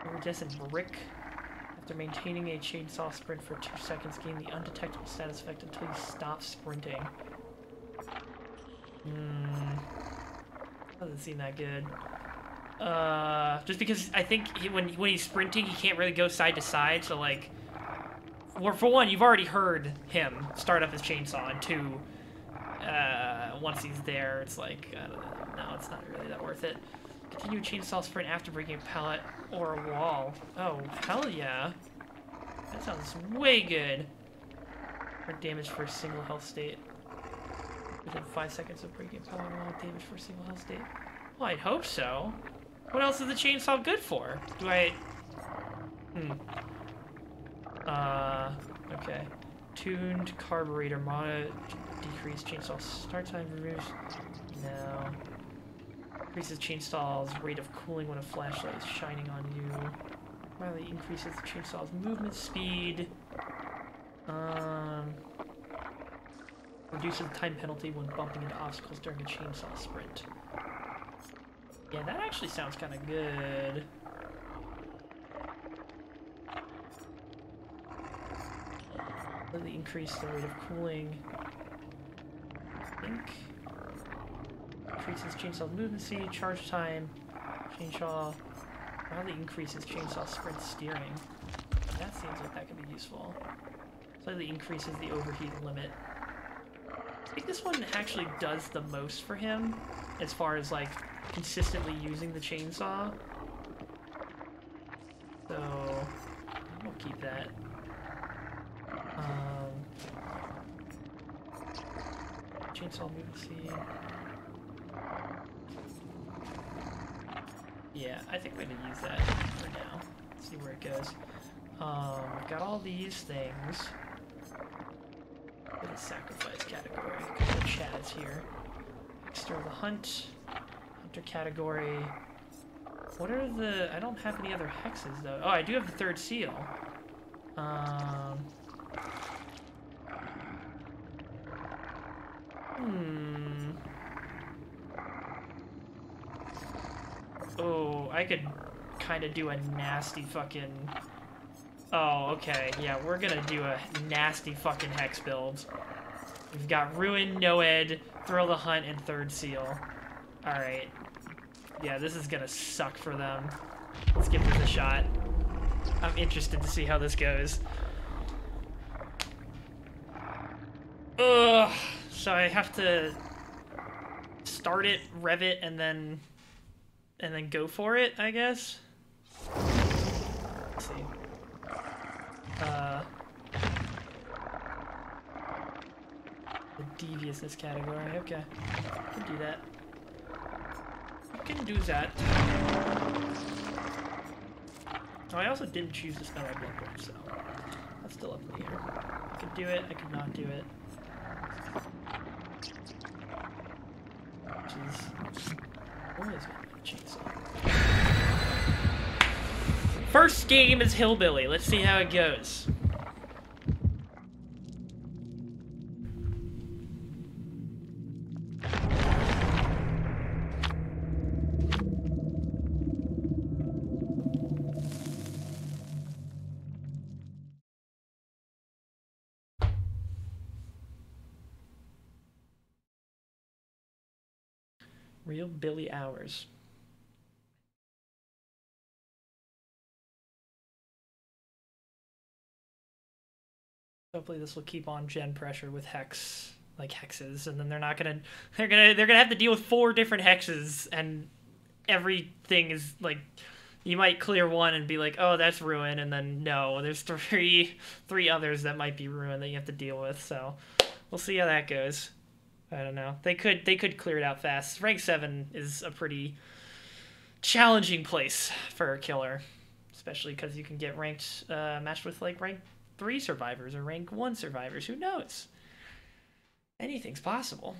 Iridescent brick. After maintaining a chainsaw sprint for two seconds, gain the undetectable status effect until you stop sprinting. Hmm. Doesn't seem that good. Uh, just because I think he, when when he's sprinting, he can't really go side to side. So like, well, for one, you've already heard him start up his chainsaw, and two, uh, once he's there, it's like, no, it's not really that worth it. Continue chainsaw sprint after breaking a pallet or a wall. Oh, hell yeah. That sounds way good. Or damage for a single health state. Within five seconds of breaking a pallet or wall, damage for a single health state. Well, I'd hope so. What else is the chainsaw good for? Do I... Hmm. Uh, okay. Tuned carburetor, mod decrease chainsaw start time removes. No. Increases chainsaw's rate of cooling when a flashlight is shining on you. Mildly increases the chainsaw's movement speed. Um, reduces the time penalty when bumping into obstacles during a chainsaw sprint. Yeah, that actually sounds kind of good. Slightly increase the rate of cooling. I think. Increases chainsaw movement speed, charge time, chainsaw. Probably increases chainsaw sprint steering. That seems like that could be useful. Slightly increases the overheat limit. I think this one actually does the most for him as far as like consistently using the chainsaw. So we'll keep that. Chainsaw movement speed. Yeah, I think we're gonna use that for now. See where it goes. Um, got all these things. For the sacrifice category. because the Chad's here. External the hunt. Hunter category. What are the... I don't have any other hexes, though. Oh, I do have the third seal. Um... Hmm... Oh, I could kind of do a nasty fucking... Oh, okay. Yeah, we're gonna do a nasty fucking hex build. We've got Ruin, Noed, Thrill the Hunt, and Third Seal. Alright. Yeah, this is gonna suck for them. Let's give this a shot. I'm interested to see how this goes. Ugh. So I have to start it, rev it, and then and then go for it, I guess. Let's see. Uh, the deviousness category. Okay, can do that. Can do that. Oh, I also didn't choose to spell my blood so that's still up in the air. I could do it. I could not do it. Jeez. My chainsaw? First game is Hillbilly. Let's see how it goes. Real Billy Hours. Hopefully this will keep on gen pressure with hex like hexes and then they're not gonna they're gonna they're gonna have to deal with four different hexes and everything is like you might clear one and be like oh that's ruin and then no there's three three others that might be ruin that you have to deal with so we'll see how that goes i don't know. They could they could clear it out fast. Rank 7 is a pretty challenging place for a killer especially because you can get ranked uh, matched with like rank 3 survivors or rank 1 survivors. Who knows? Anything's possible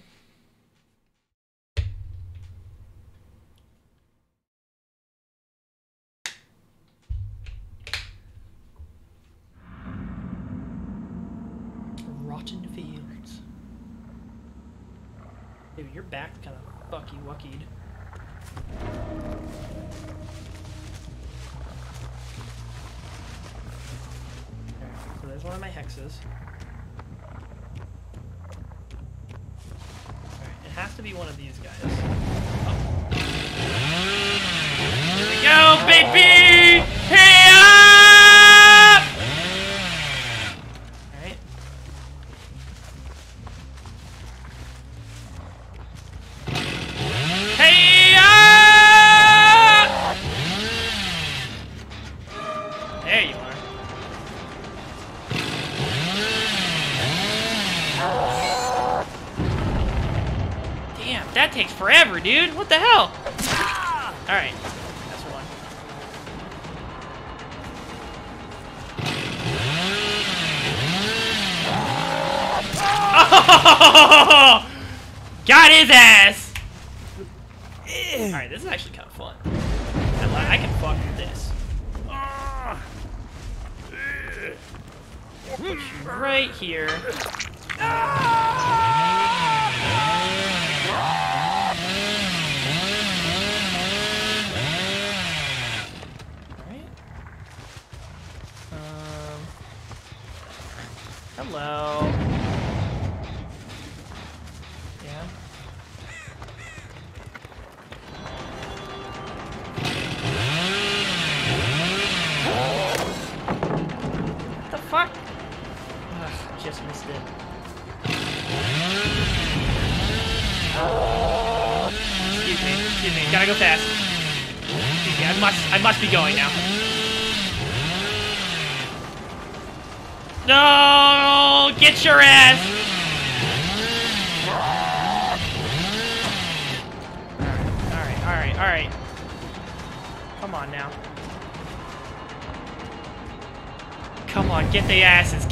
back's kind of bucky wuckied so there's one of my hexes it has to be one of these guys. Oh. Here we go, baby!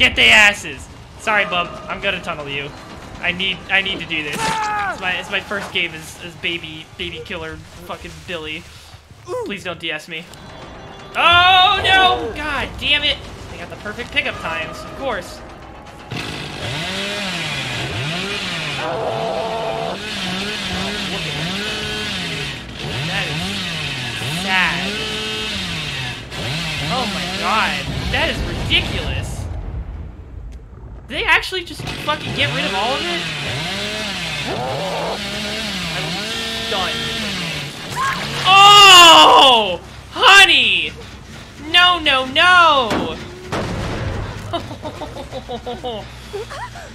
Get the asses! Sorry, bub, I'm gonna tunnel you. I need, I need to do this. It's my, it's my first game as, as baby, baby killer, fucking Billy. Please don't DS me. Oh no! God damn it! They got the perfect pickup times, of course. That is sad. Oh my god, that is ridiculous. Did they actually just fucking get rid of all of it? I'm done. Oh! Honey! No, no, no!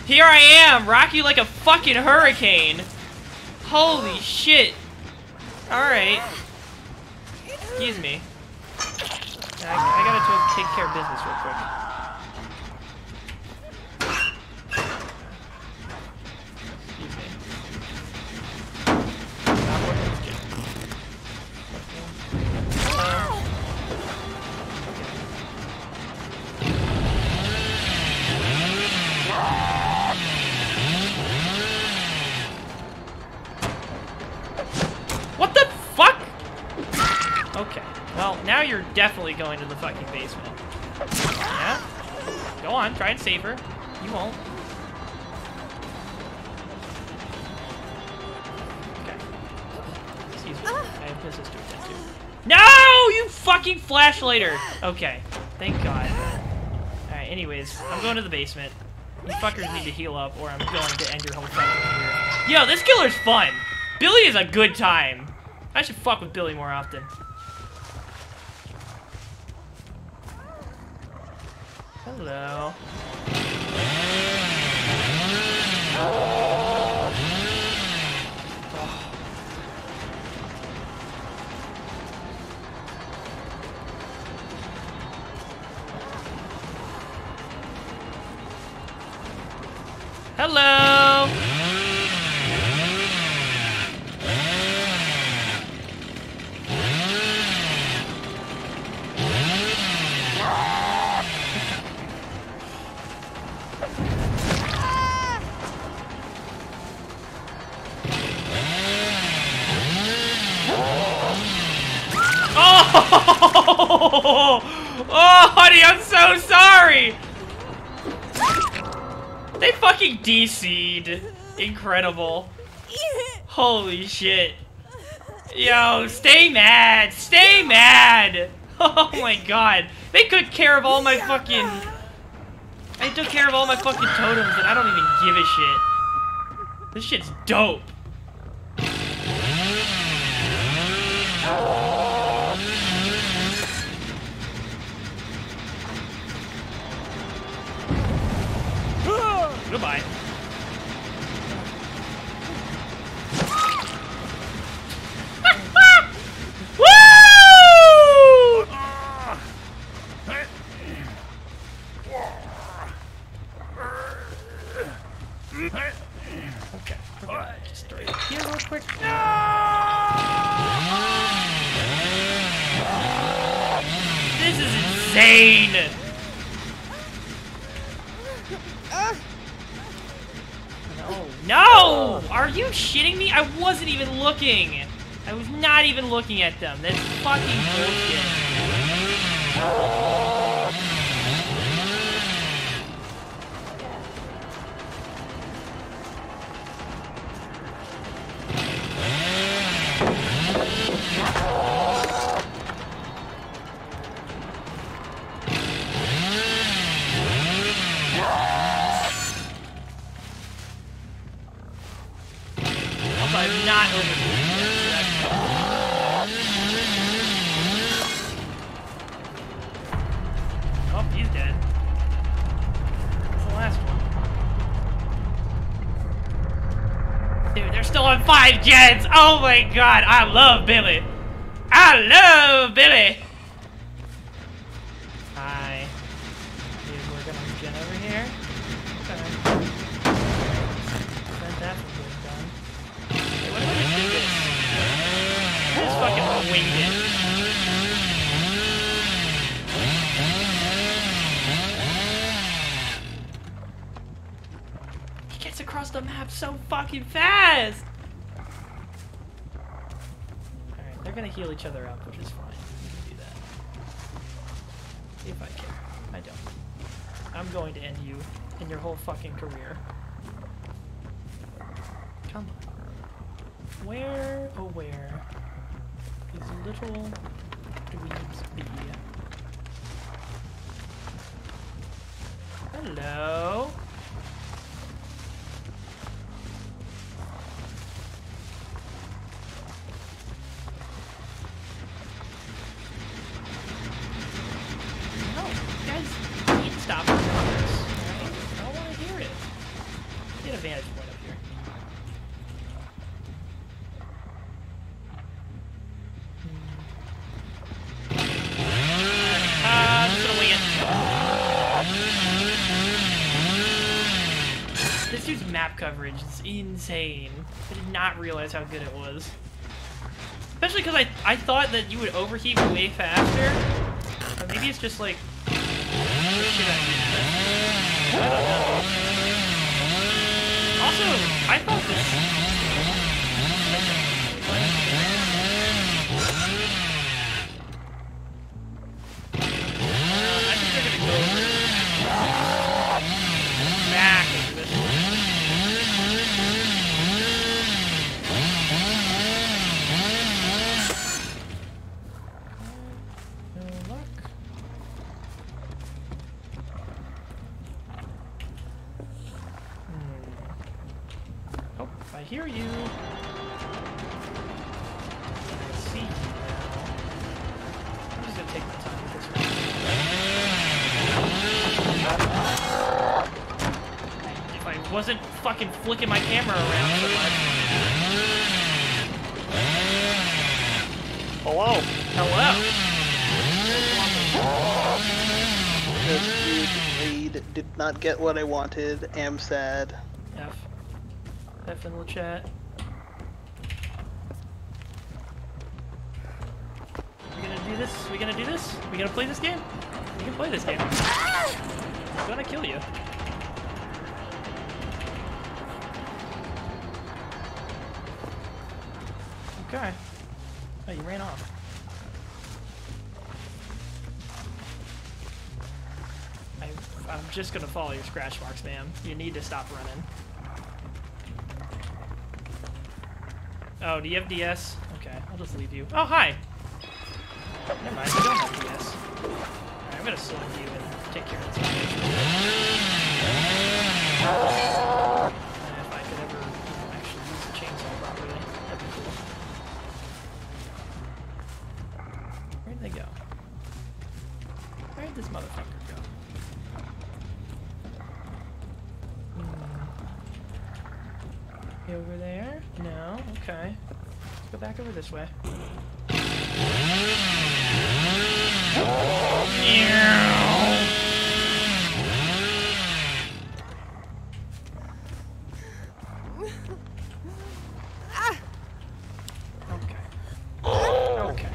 Here I am, rock you like a fucking hurricane. Holy shit. Alright. Excuse me. I, I gotta take care of business real quick. Well, now you're definitely going to the fucking basement. Yeah? Go on, try and save her. You won't. Okay. Excuse me. Ah. I have business to attend to. No! You fucking flashlighter! Okay. Thank God. Alright, anyways, I'm going to the basement. You fuckers need to heal up, or I'm going to end your whole fucking career. Yo, this killer's fun! Billy is a good time. I should fuck with Billy more often. Hello. Hello. Oh! Oh, honey, I'm so sorry! They fucking DC'd. Incredible. Holy shit. Yo, stay mad. Stay mad. Oh my god. They took care of all my fucking... They took care of all my fucking totems and I don't even give a shit. This shit's dope. Goodbye. Woo! Okay, we're gonna just throw it here real quick. This is insane! No! No! Are you shitting me? I wasn't even looking! I was not even looking at them. That's fucking bullshit. Oh my god, I love Billy! I love Billy! Hi. Dude, we're gonna gen over here. Okay. Prevent that from being done. Hey, what if I just did this? I just fucking winged it. He gets across the map so fucking fast! Alright, they're gonna heal each other up, which is fine. Do that. If I care. I don't. I'm going to end you in your whole fucking career. Come on. Where, oh where, these little dweebs be? Hello? Dude's map coverage is insane. I did not realize how good it was. Especially because I, I thought that you would overheat way faster. Or maybe it's just like... I. Also, I thought this... what I wanted. Am sad. F. F in the chat. We gonna do this? We gonna do this? We gonna play this game? We can play this game. Ah! I'm gonna kill you. Just gonna follow your scratch marks, ma'am. You need to stop running. Oh, do you have DS? Okay, I'll just leave you. Oh, hi! Never mind, don't have DS. I'm gonna slug you and take care of this. This way. Okay. Okay.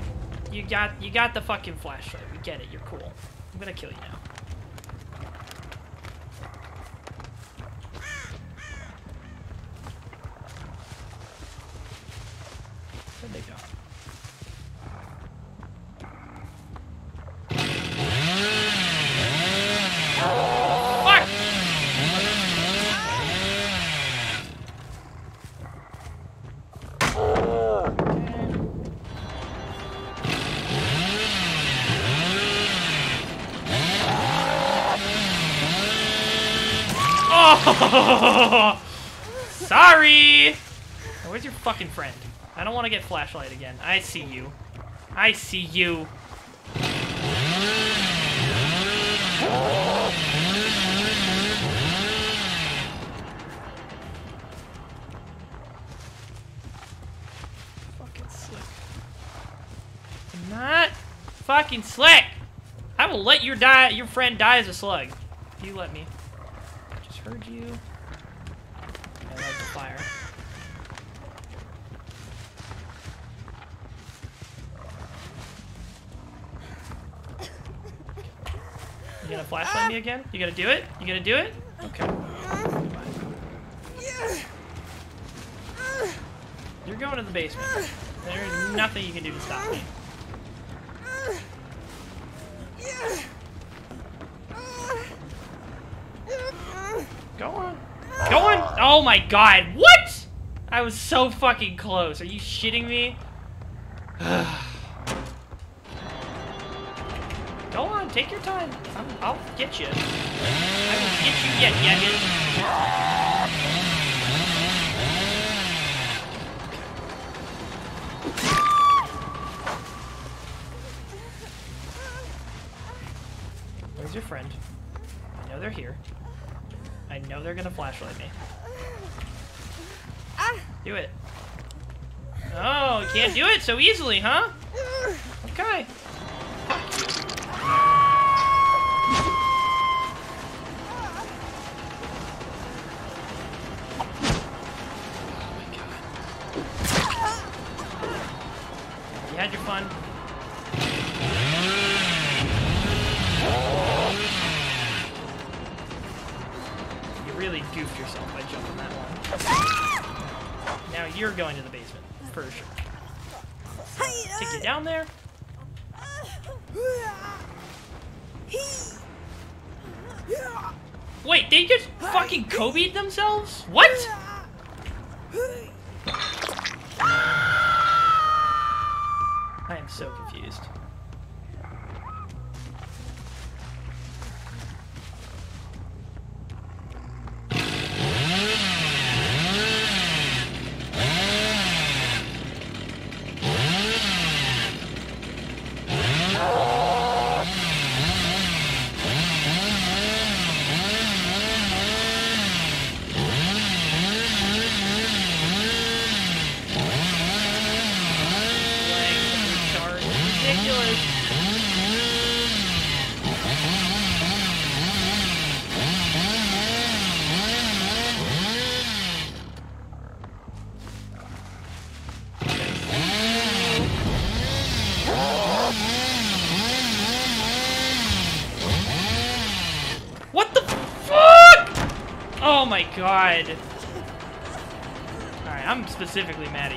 You got you got the fucking flashlight. We get it. You're cool. I'm gonna kill you now. Where'd they go? Fuck! Oh! Sorry! Now, where's your fucking friend? I don't want to get flashlight again. I see you. I see you. Fucking slick. I'm not fucking slick! I will let your die your friend die as a slug. If you let me. Just heard you. I love the fire. You gonna ah. flashlight me again? You gonna do it? You gonna do it? Okay. You're going to the basement. There's nothing you can do to stop me. Go on. Go on! Oh my god, what?! I was so fucking close. Are you shitting me? take your time. I'm, I'll get you. I will get you yet, Yaggin. Where's your friend? I know they're here. I know they're gonna flashlight me. Do it. Oh, can't do it so easily, huh? Specifically mad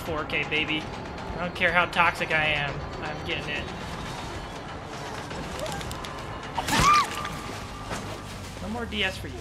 this 4K, baby. I don't care how toxic I am. I'm getting it. No more DS for you.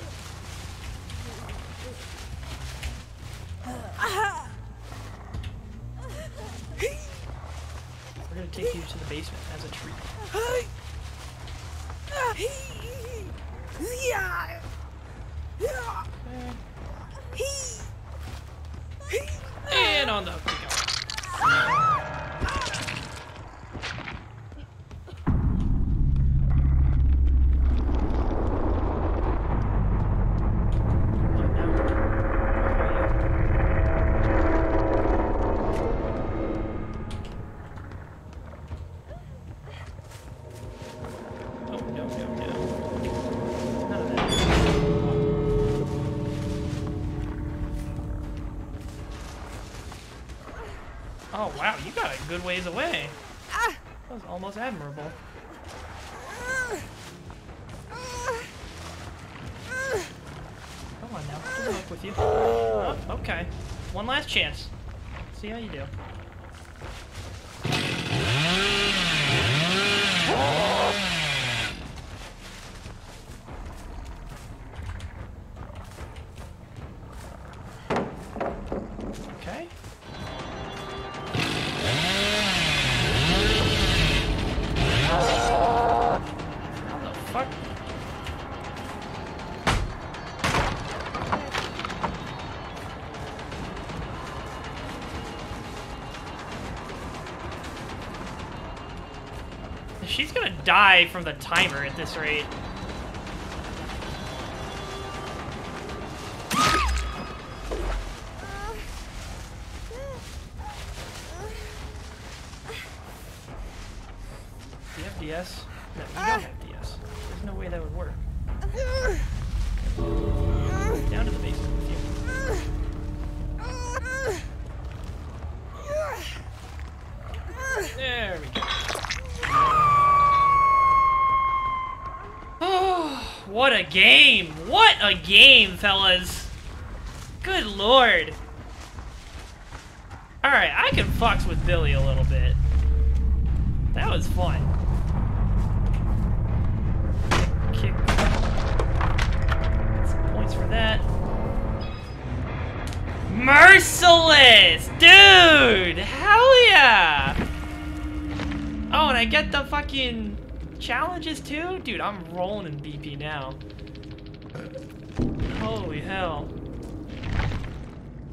Ways away. Die from the timer at this rate. Fellas! Good lord. Alright, I can fucks with Billy a little bit. That was fun. Kick. Get some points for that. Merciless! Dude! Hell yeah! Oh, and I get the fucking challenges too? Dude, I'm rolling in BP now. Holy hell.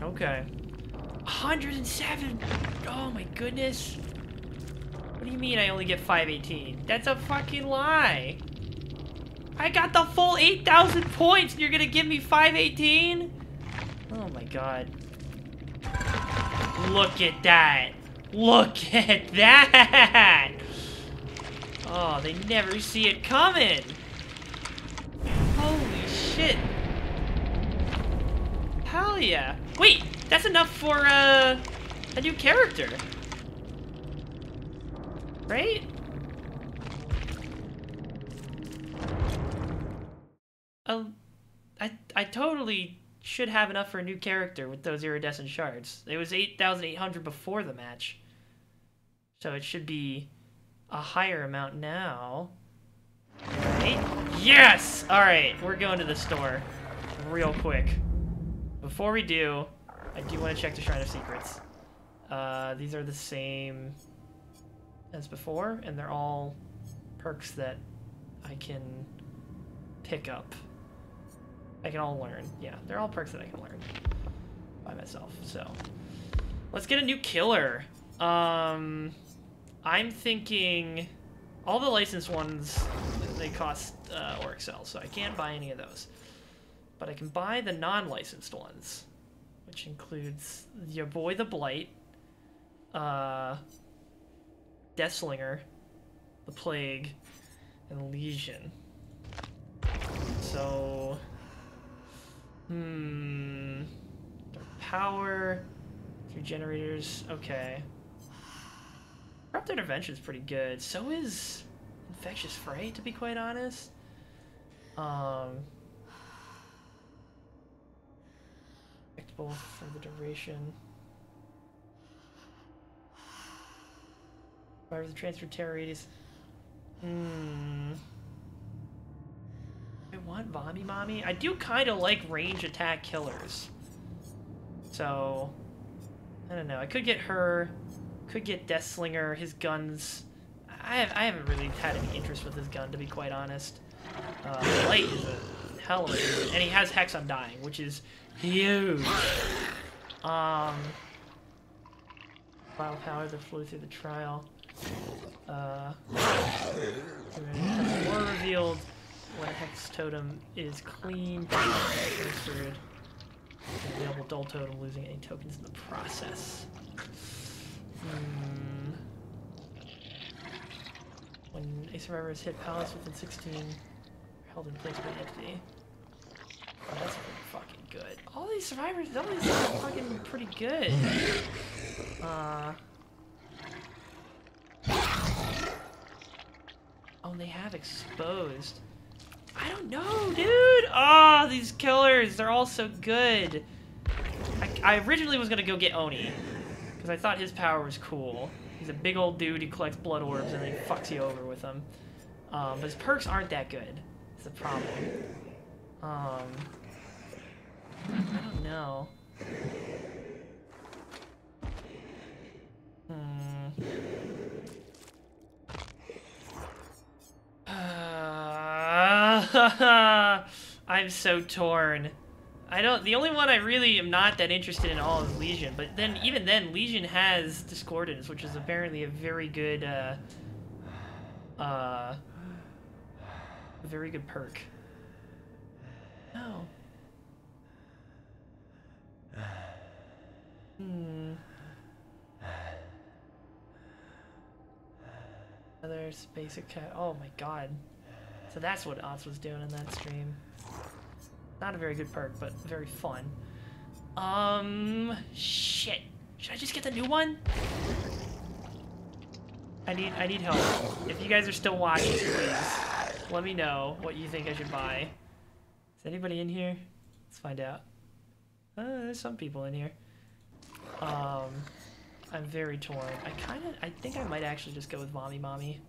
Okay. 107! Oh my goodness. What do you mean I only get 518? That's a fucking lie. I got the full 8,000 points and you're gonna give me 518? Oh my god. Look at that. Look at that. Oh, they never see it coming. Holy shit. Hell yeah. Wait, that's enough for uh, a new character. Right? Um, I I totally should have enough for a new character with those iridescent shards. It was 8,800 before the match. So it should be a higher amount now. Right? Yes! Alright, we're going to the store real quick. Before we do, I do want to check the Shrine of Secrets. Uh, these are the same as before, and they're all perks that I can pick up. I can all learn. Yeah, they're all perks that I can learn by myself. So let's get a new killer. Um, I'm thinking all the licensed ones they cost uh, Auric Cells, so I can't buy any of those. But I can buy the non-licensed ones, which includes your boy the Blight, uh, Deathslinger, the Plague, and Legion. So, hmm, Power, three generators. Okay. Corrupt Intervention is pretty good. So is Infectious Fright, to be quite honest. Um, for the duration. Survivors of transfer terror radius. Hmm. I want Vommy Mommy. I do kind of like range attack killers. So, I don't know. I could get her. Could get Deathslinger. His guns. I have, I haven't really had any interest with his gun, to be quite honest. Uh, Light is a hell of a dude, and he has Hex: Undying, which is huge. Um, Wild power that flew through the trial. Uh, more revealed when a Hex Totem is clean. Available Dull Totem, losing any tokens in the process. Hmm. When a survivor is hit palace within 16, held in place by entity. Oh, that's pretty fucking good. All these survivors, all these are fucking pretty good. Uh. Oh, they have exposed. I don't know, dude. Oh, these killers, they're all so good. I, I originally was gonna go get Oni, because I thought his power was cool. He's a big old dude who collects blood orbs and then he fucks you over with them. Um, but his perks aren't that good. It's the problem. Um, I don't know. Hmm. I'm so torn. I don't. The only one I really am not that interested in all is Legion, but then even then, Legion has Discordance, which is apparently a very good, uh, uh, a very good perk. No. Hmm. Another basic cat. Oh my god. So that's what Oz was doing in that stream. Not a very good perk, but very fun. Um, shit. Should I just get the new one? I need I need help. If you guys are still watching, please let me know what you think I should buy. Is anybody in here? Let's find out. Uh, there's some people in here. Um, I'm very torn. I kind of, I think I might actually just go with Mommy Mommy.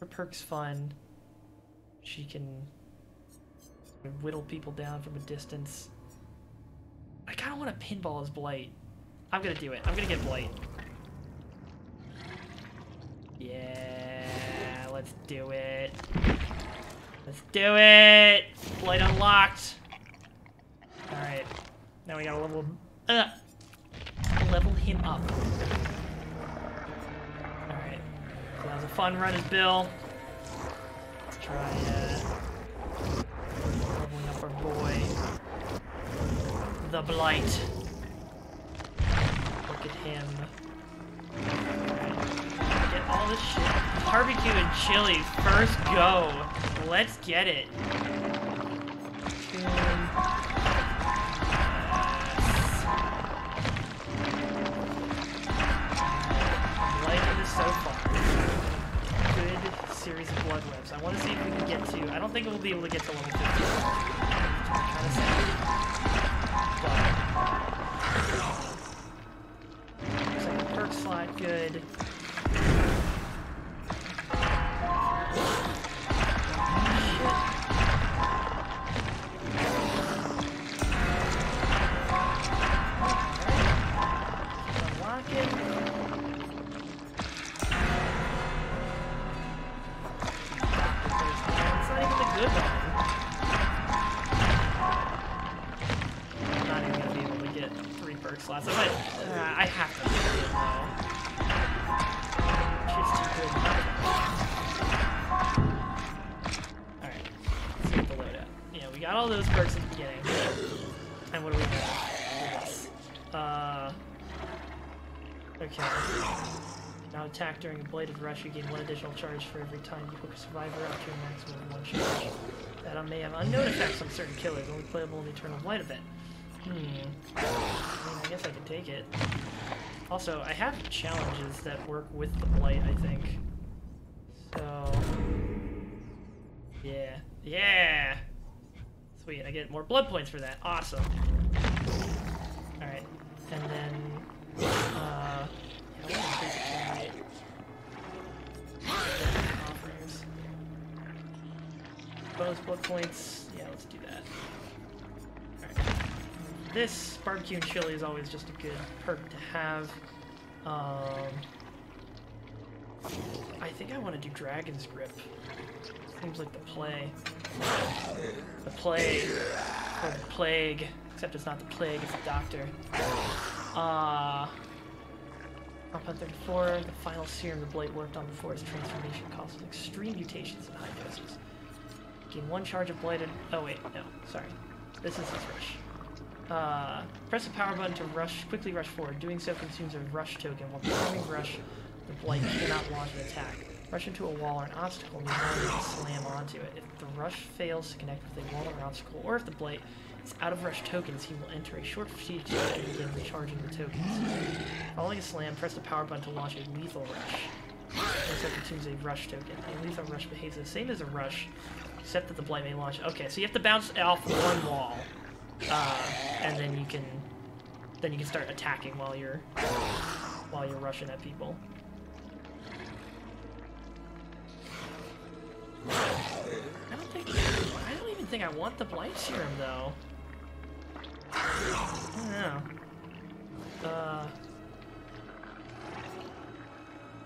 Her perk's fun. She can whittle people down from a distance. I kind of want to pinball as Blight. I'm gonna do it. I'm gonna get Blight. Yeah, let's do it. Let's do it! Blight unlocked! Alright. Now we gotta level... Uh, level him up. Alright. So that was a fun run as Bill. Let's try, uh... Leveling up our boy. The Blight. Look at him. Get all this shit. Barbecue and chili, first go. Let's get it. Liking blood. I want to see if we can get to. I don't think we'll be able to get to level 50. Kind. But looks like perk slot good. During a bladed rush, you gain one additional charge for every time you hook a survivor up to a maximum of one charge. That may have unknown effects on certain killers, only playable in the Eternal Light event. Hmm. I mean, I guess I could take it. Also, I have challenges that work with the Blight, I think. So... Yeah. Yeah! Sweet. I get more blood points for that. Awesome. Alright. And then. Uh. Yeah, Bonus blood points. Yeah, let's do that. Alright. This barbecue and chili is always just a good perk to have. Um. I think I want to do Dragon's Grip. Seems like the play. The plague. Or the plague. Except it's not the plague, it's the doctor. Uh. Compound 34, the final serum the blade worked on before its transformation causes extreme mutations in high doses. Gain one charge of and. Oh, wait, no, sorry. This is his rush. Uh, press the power button to rush, quickly rush forward. Doing so consumes a rush token. While performing rush, the blight cannot launch an attack. Rush into a wall or an obstacle means only to slam onto it. If the rush fails to connect with a wall or obstacle, or if the blight out of rush tokens, he will enter a short siege and begin recharging the tokens. Following a slam, press the power button to launch a lethal rush. And so consumes a rush token. A lethal rush behaves the same as a rush, except that the blight may launch. Okay, so you have to bounce off one wall, uh, and then you can then you can start attacking while you're while you're rushing at people. I don't think I don't even think I want the blight serum though. I don't know. Uh,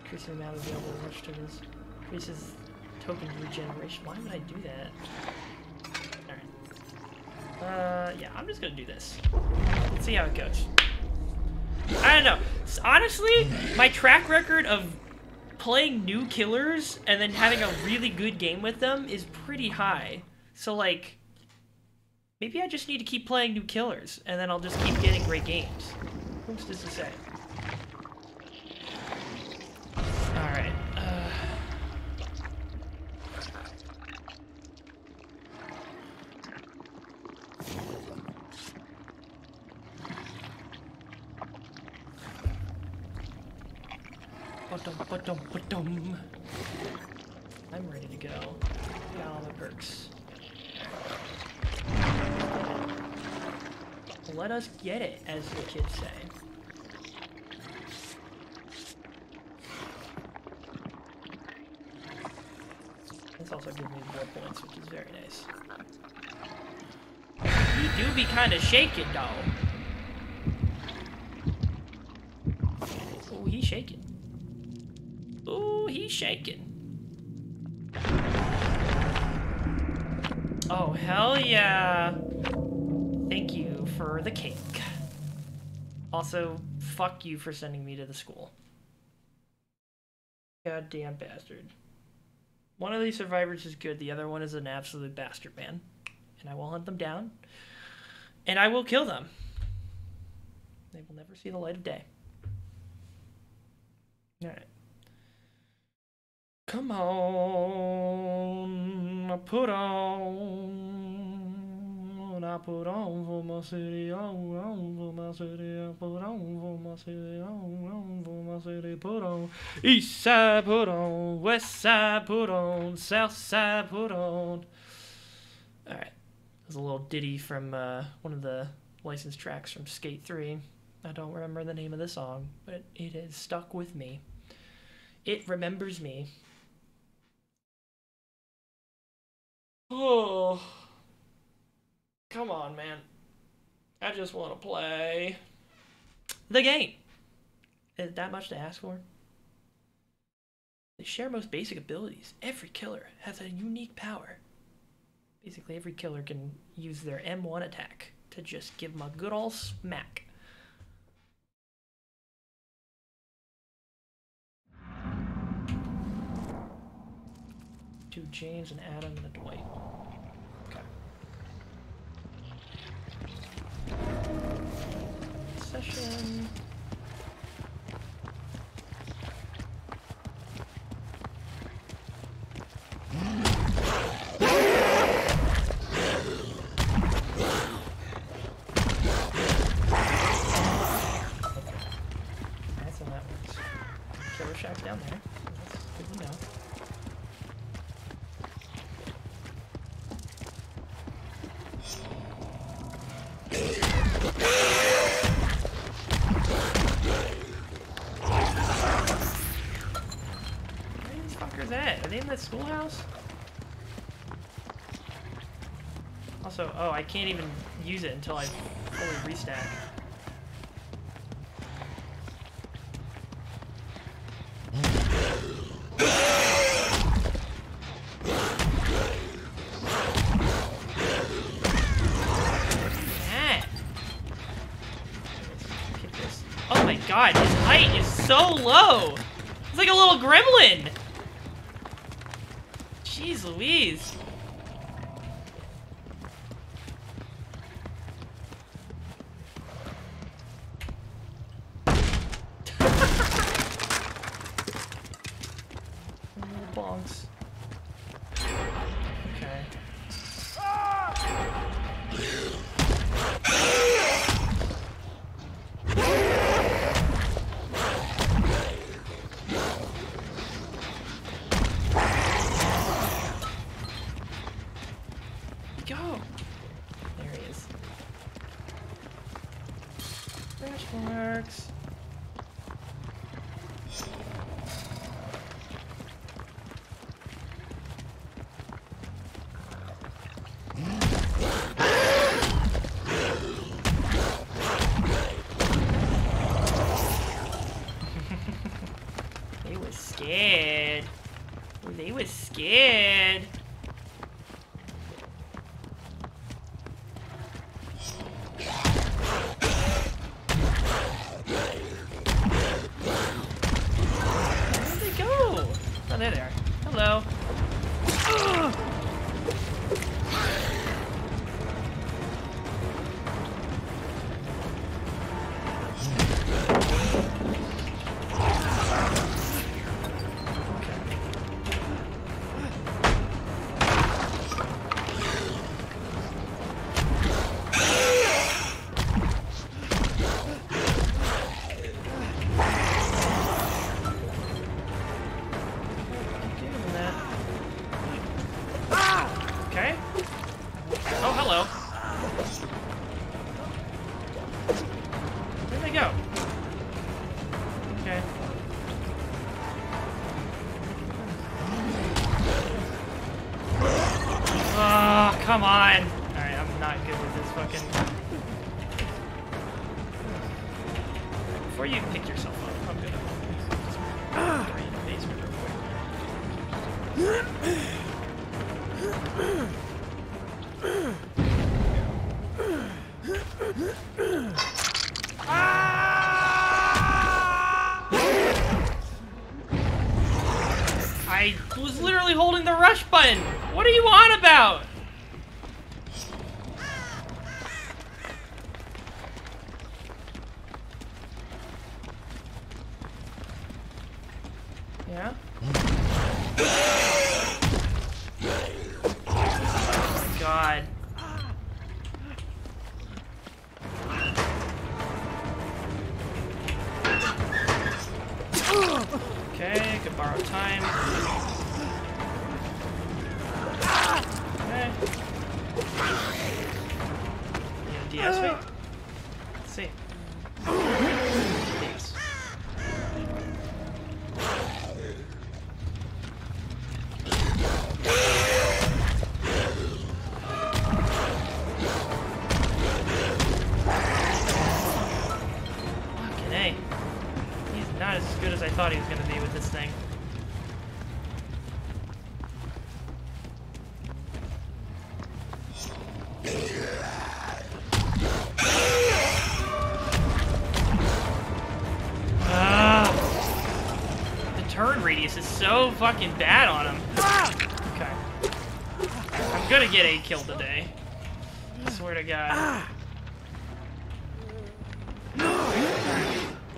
increase the amount of available rush tokens. Increases token regeneration. Why would I do that? Alright. Uh, yeah, I'm just gonna do this. Let's see how it goes. I don't know. Honestly, my track record of playing new killers and then having a really good game with them is pretty high. So like maybe I just need to keep playing new killers and then I'll just keep getting great games. Who's this to say? Alright. Uh... I'm ready to go. Got all the perks. Let us get it, as the kids say. This also gives me more points, which is very nice. You do be kind of shaking, though. Oh, he's shaking. Ooh, he's shaking. Oh, hell yeah. Thank you for the cake. Also, fuck you for sending me to the school. Goddamn bastard. One of these survivors is good, the other one is an absolute bastard, man. And I will hunt them down. And I will kill them. They will never see the light of day. Alright. Come on, put on, I put on for my city, on, on for my city, I put on for my city, on, on for my city, put on. East side, put on, west side, put on, south side, put on. Alright, there's a little ditty from uh, one of the licensed tracks from Skate 3. I don't remember the name of the song, but it is stuck with me. It remembers me. Oh. Come on, man. I just want to play the game. Is that much to ask for? They share most basic abilities. Every killer has a unique power. Basically, every killer can use their M1 attack to just give them a good old smack. Two James, and Adam, and Dwight. Session. that schoolhouse? Also, oh, I can't even use it until I fully restack. Sí. fucking bad on him. Okay. I'm gonna get a kill today. I swear to God.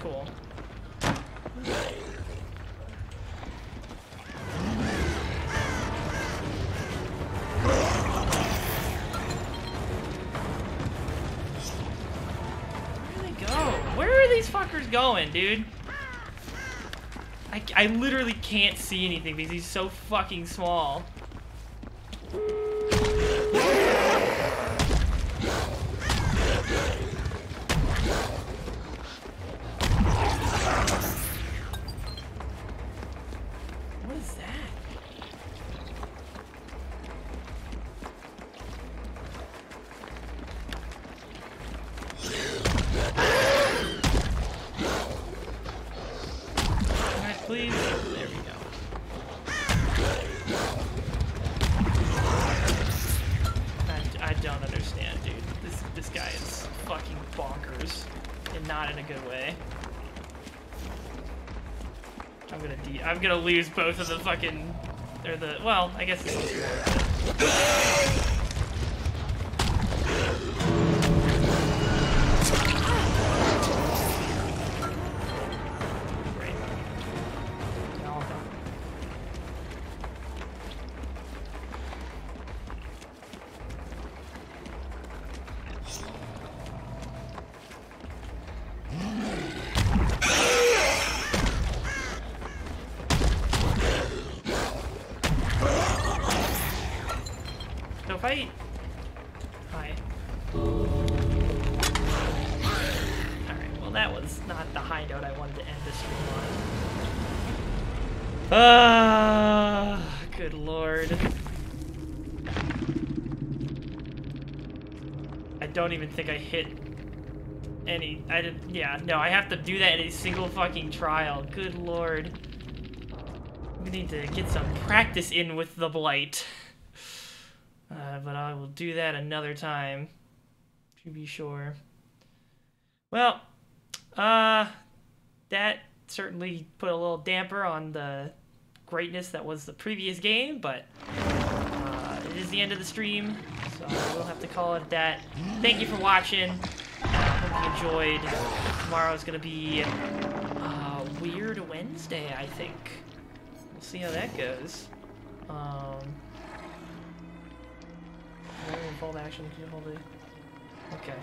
Cool. Where are they? Where are these fuckers going, dude? I literally can't see anything because he's so fucking small. Both of the fucking, or the well, I guess think I hit any... I didn't... Yeah, no, I have to do that in a single fucking trial. Good lord. We need to get some practice in with the Blight. Uh, but I will do that another time, to be sure. Well, uh, that certainly put a little damper on the greatness that was the previous game, but it is the end of the stream, so we'll have to call it that. Thank you for watching. Uh, hope you enjoyed. Tomorrow's gonna be uh, Weird Wednesday, I think. We'll see how that goes. Um, action, can you hold it? Okay.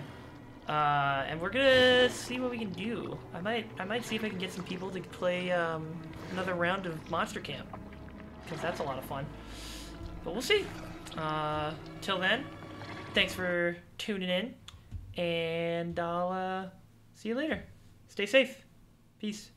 Uh, and we're gonna see what we can do. I might, I might see if I can get some people to play um, another round of Monster Camp, because that's a lot of fun. But we'll see. Uh, till then, thanks for tuning in, and I'll uh, see you later. Stay safe. Peace.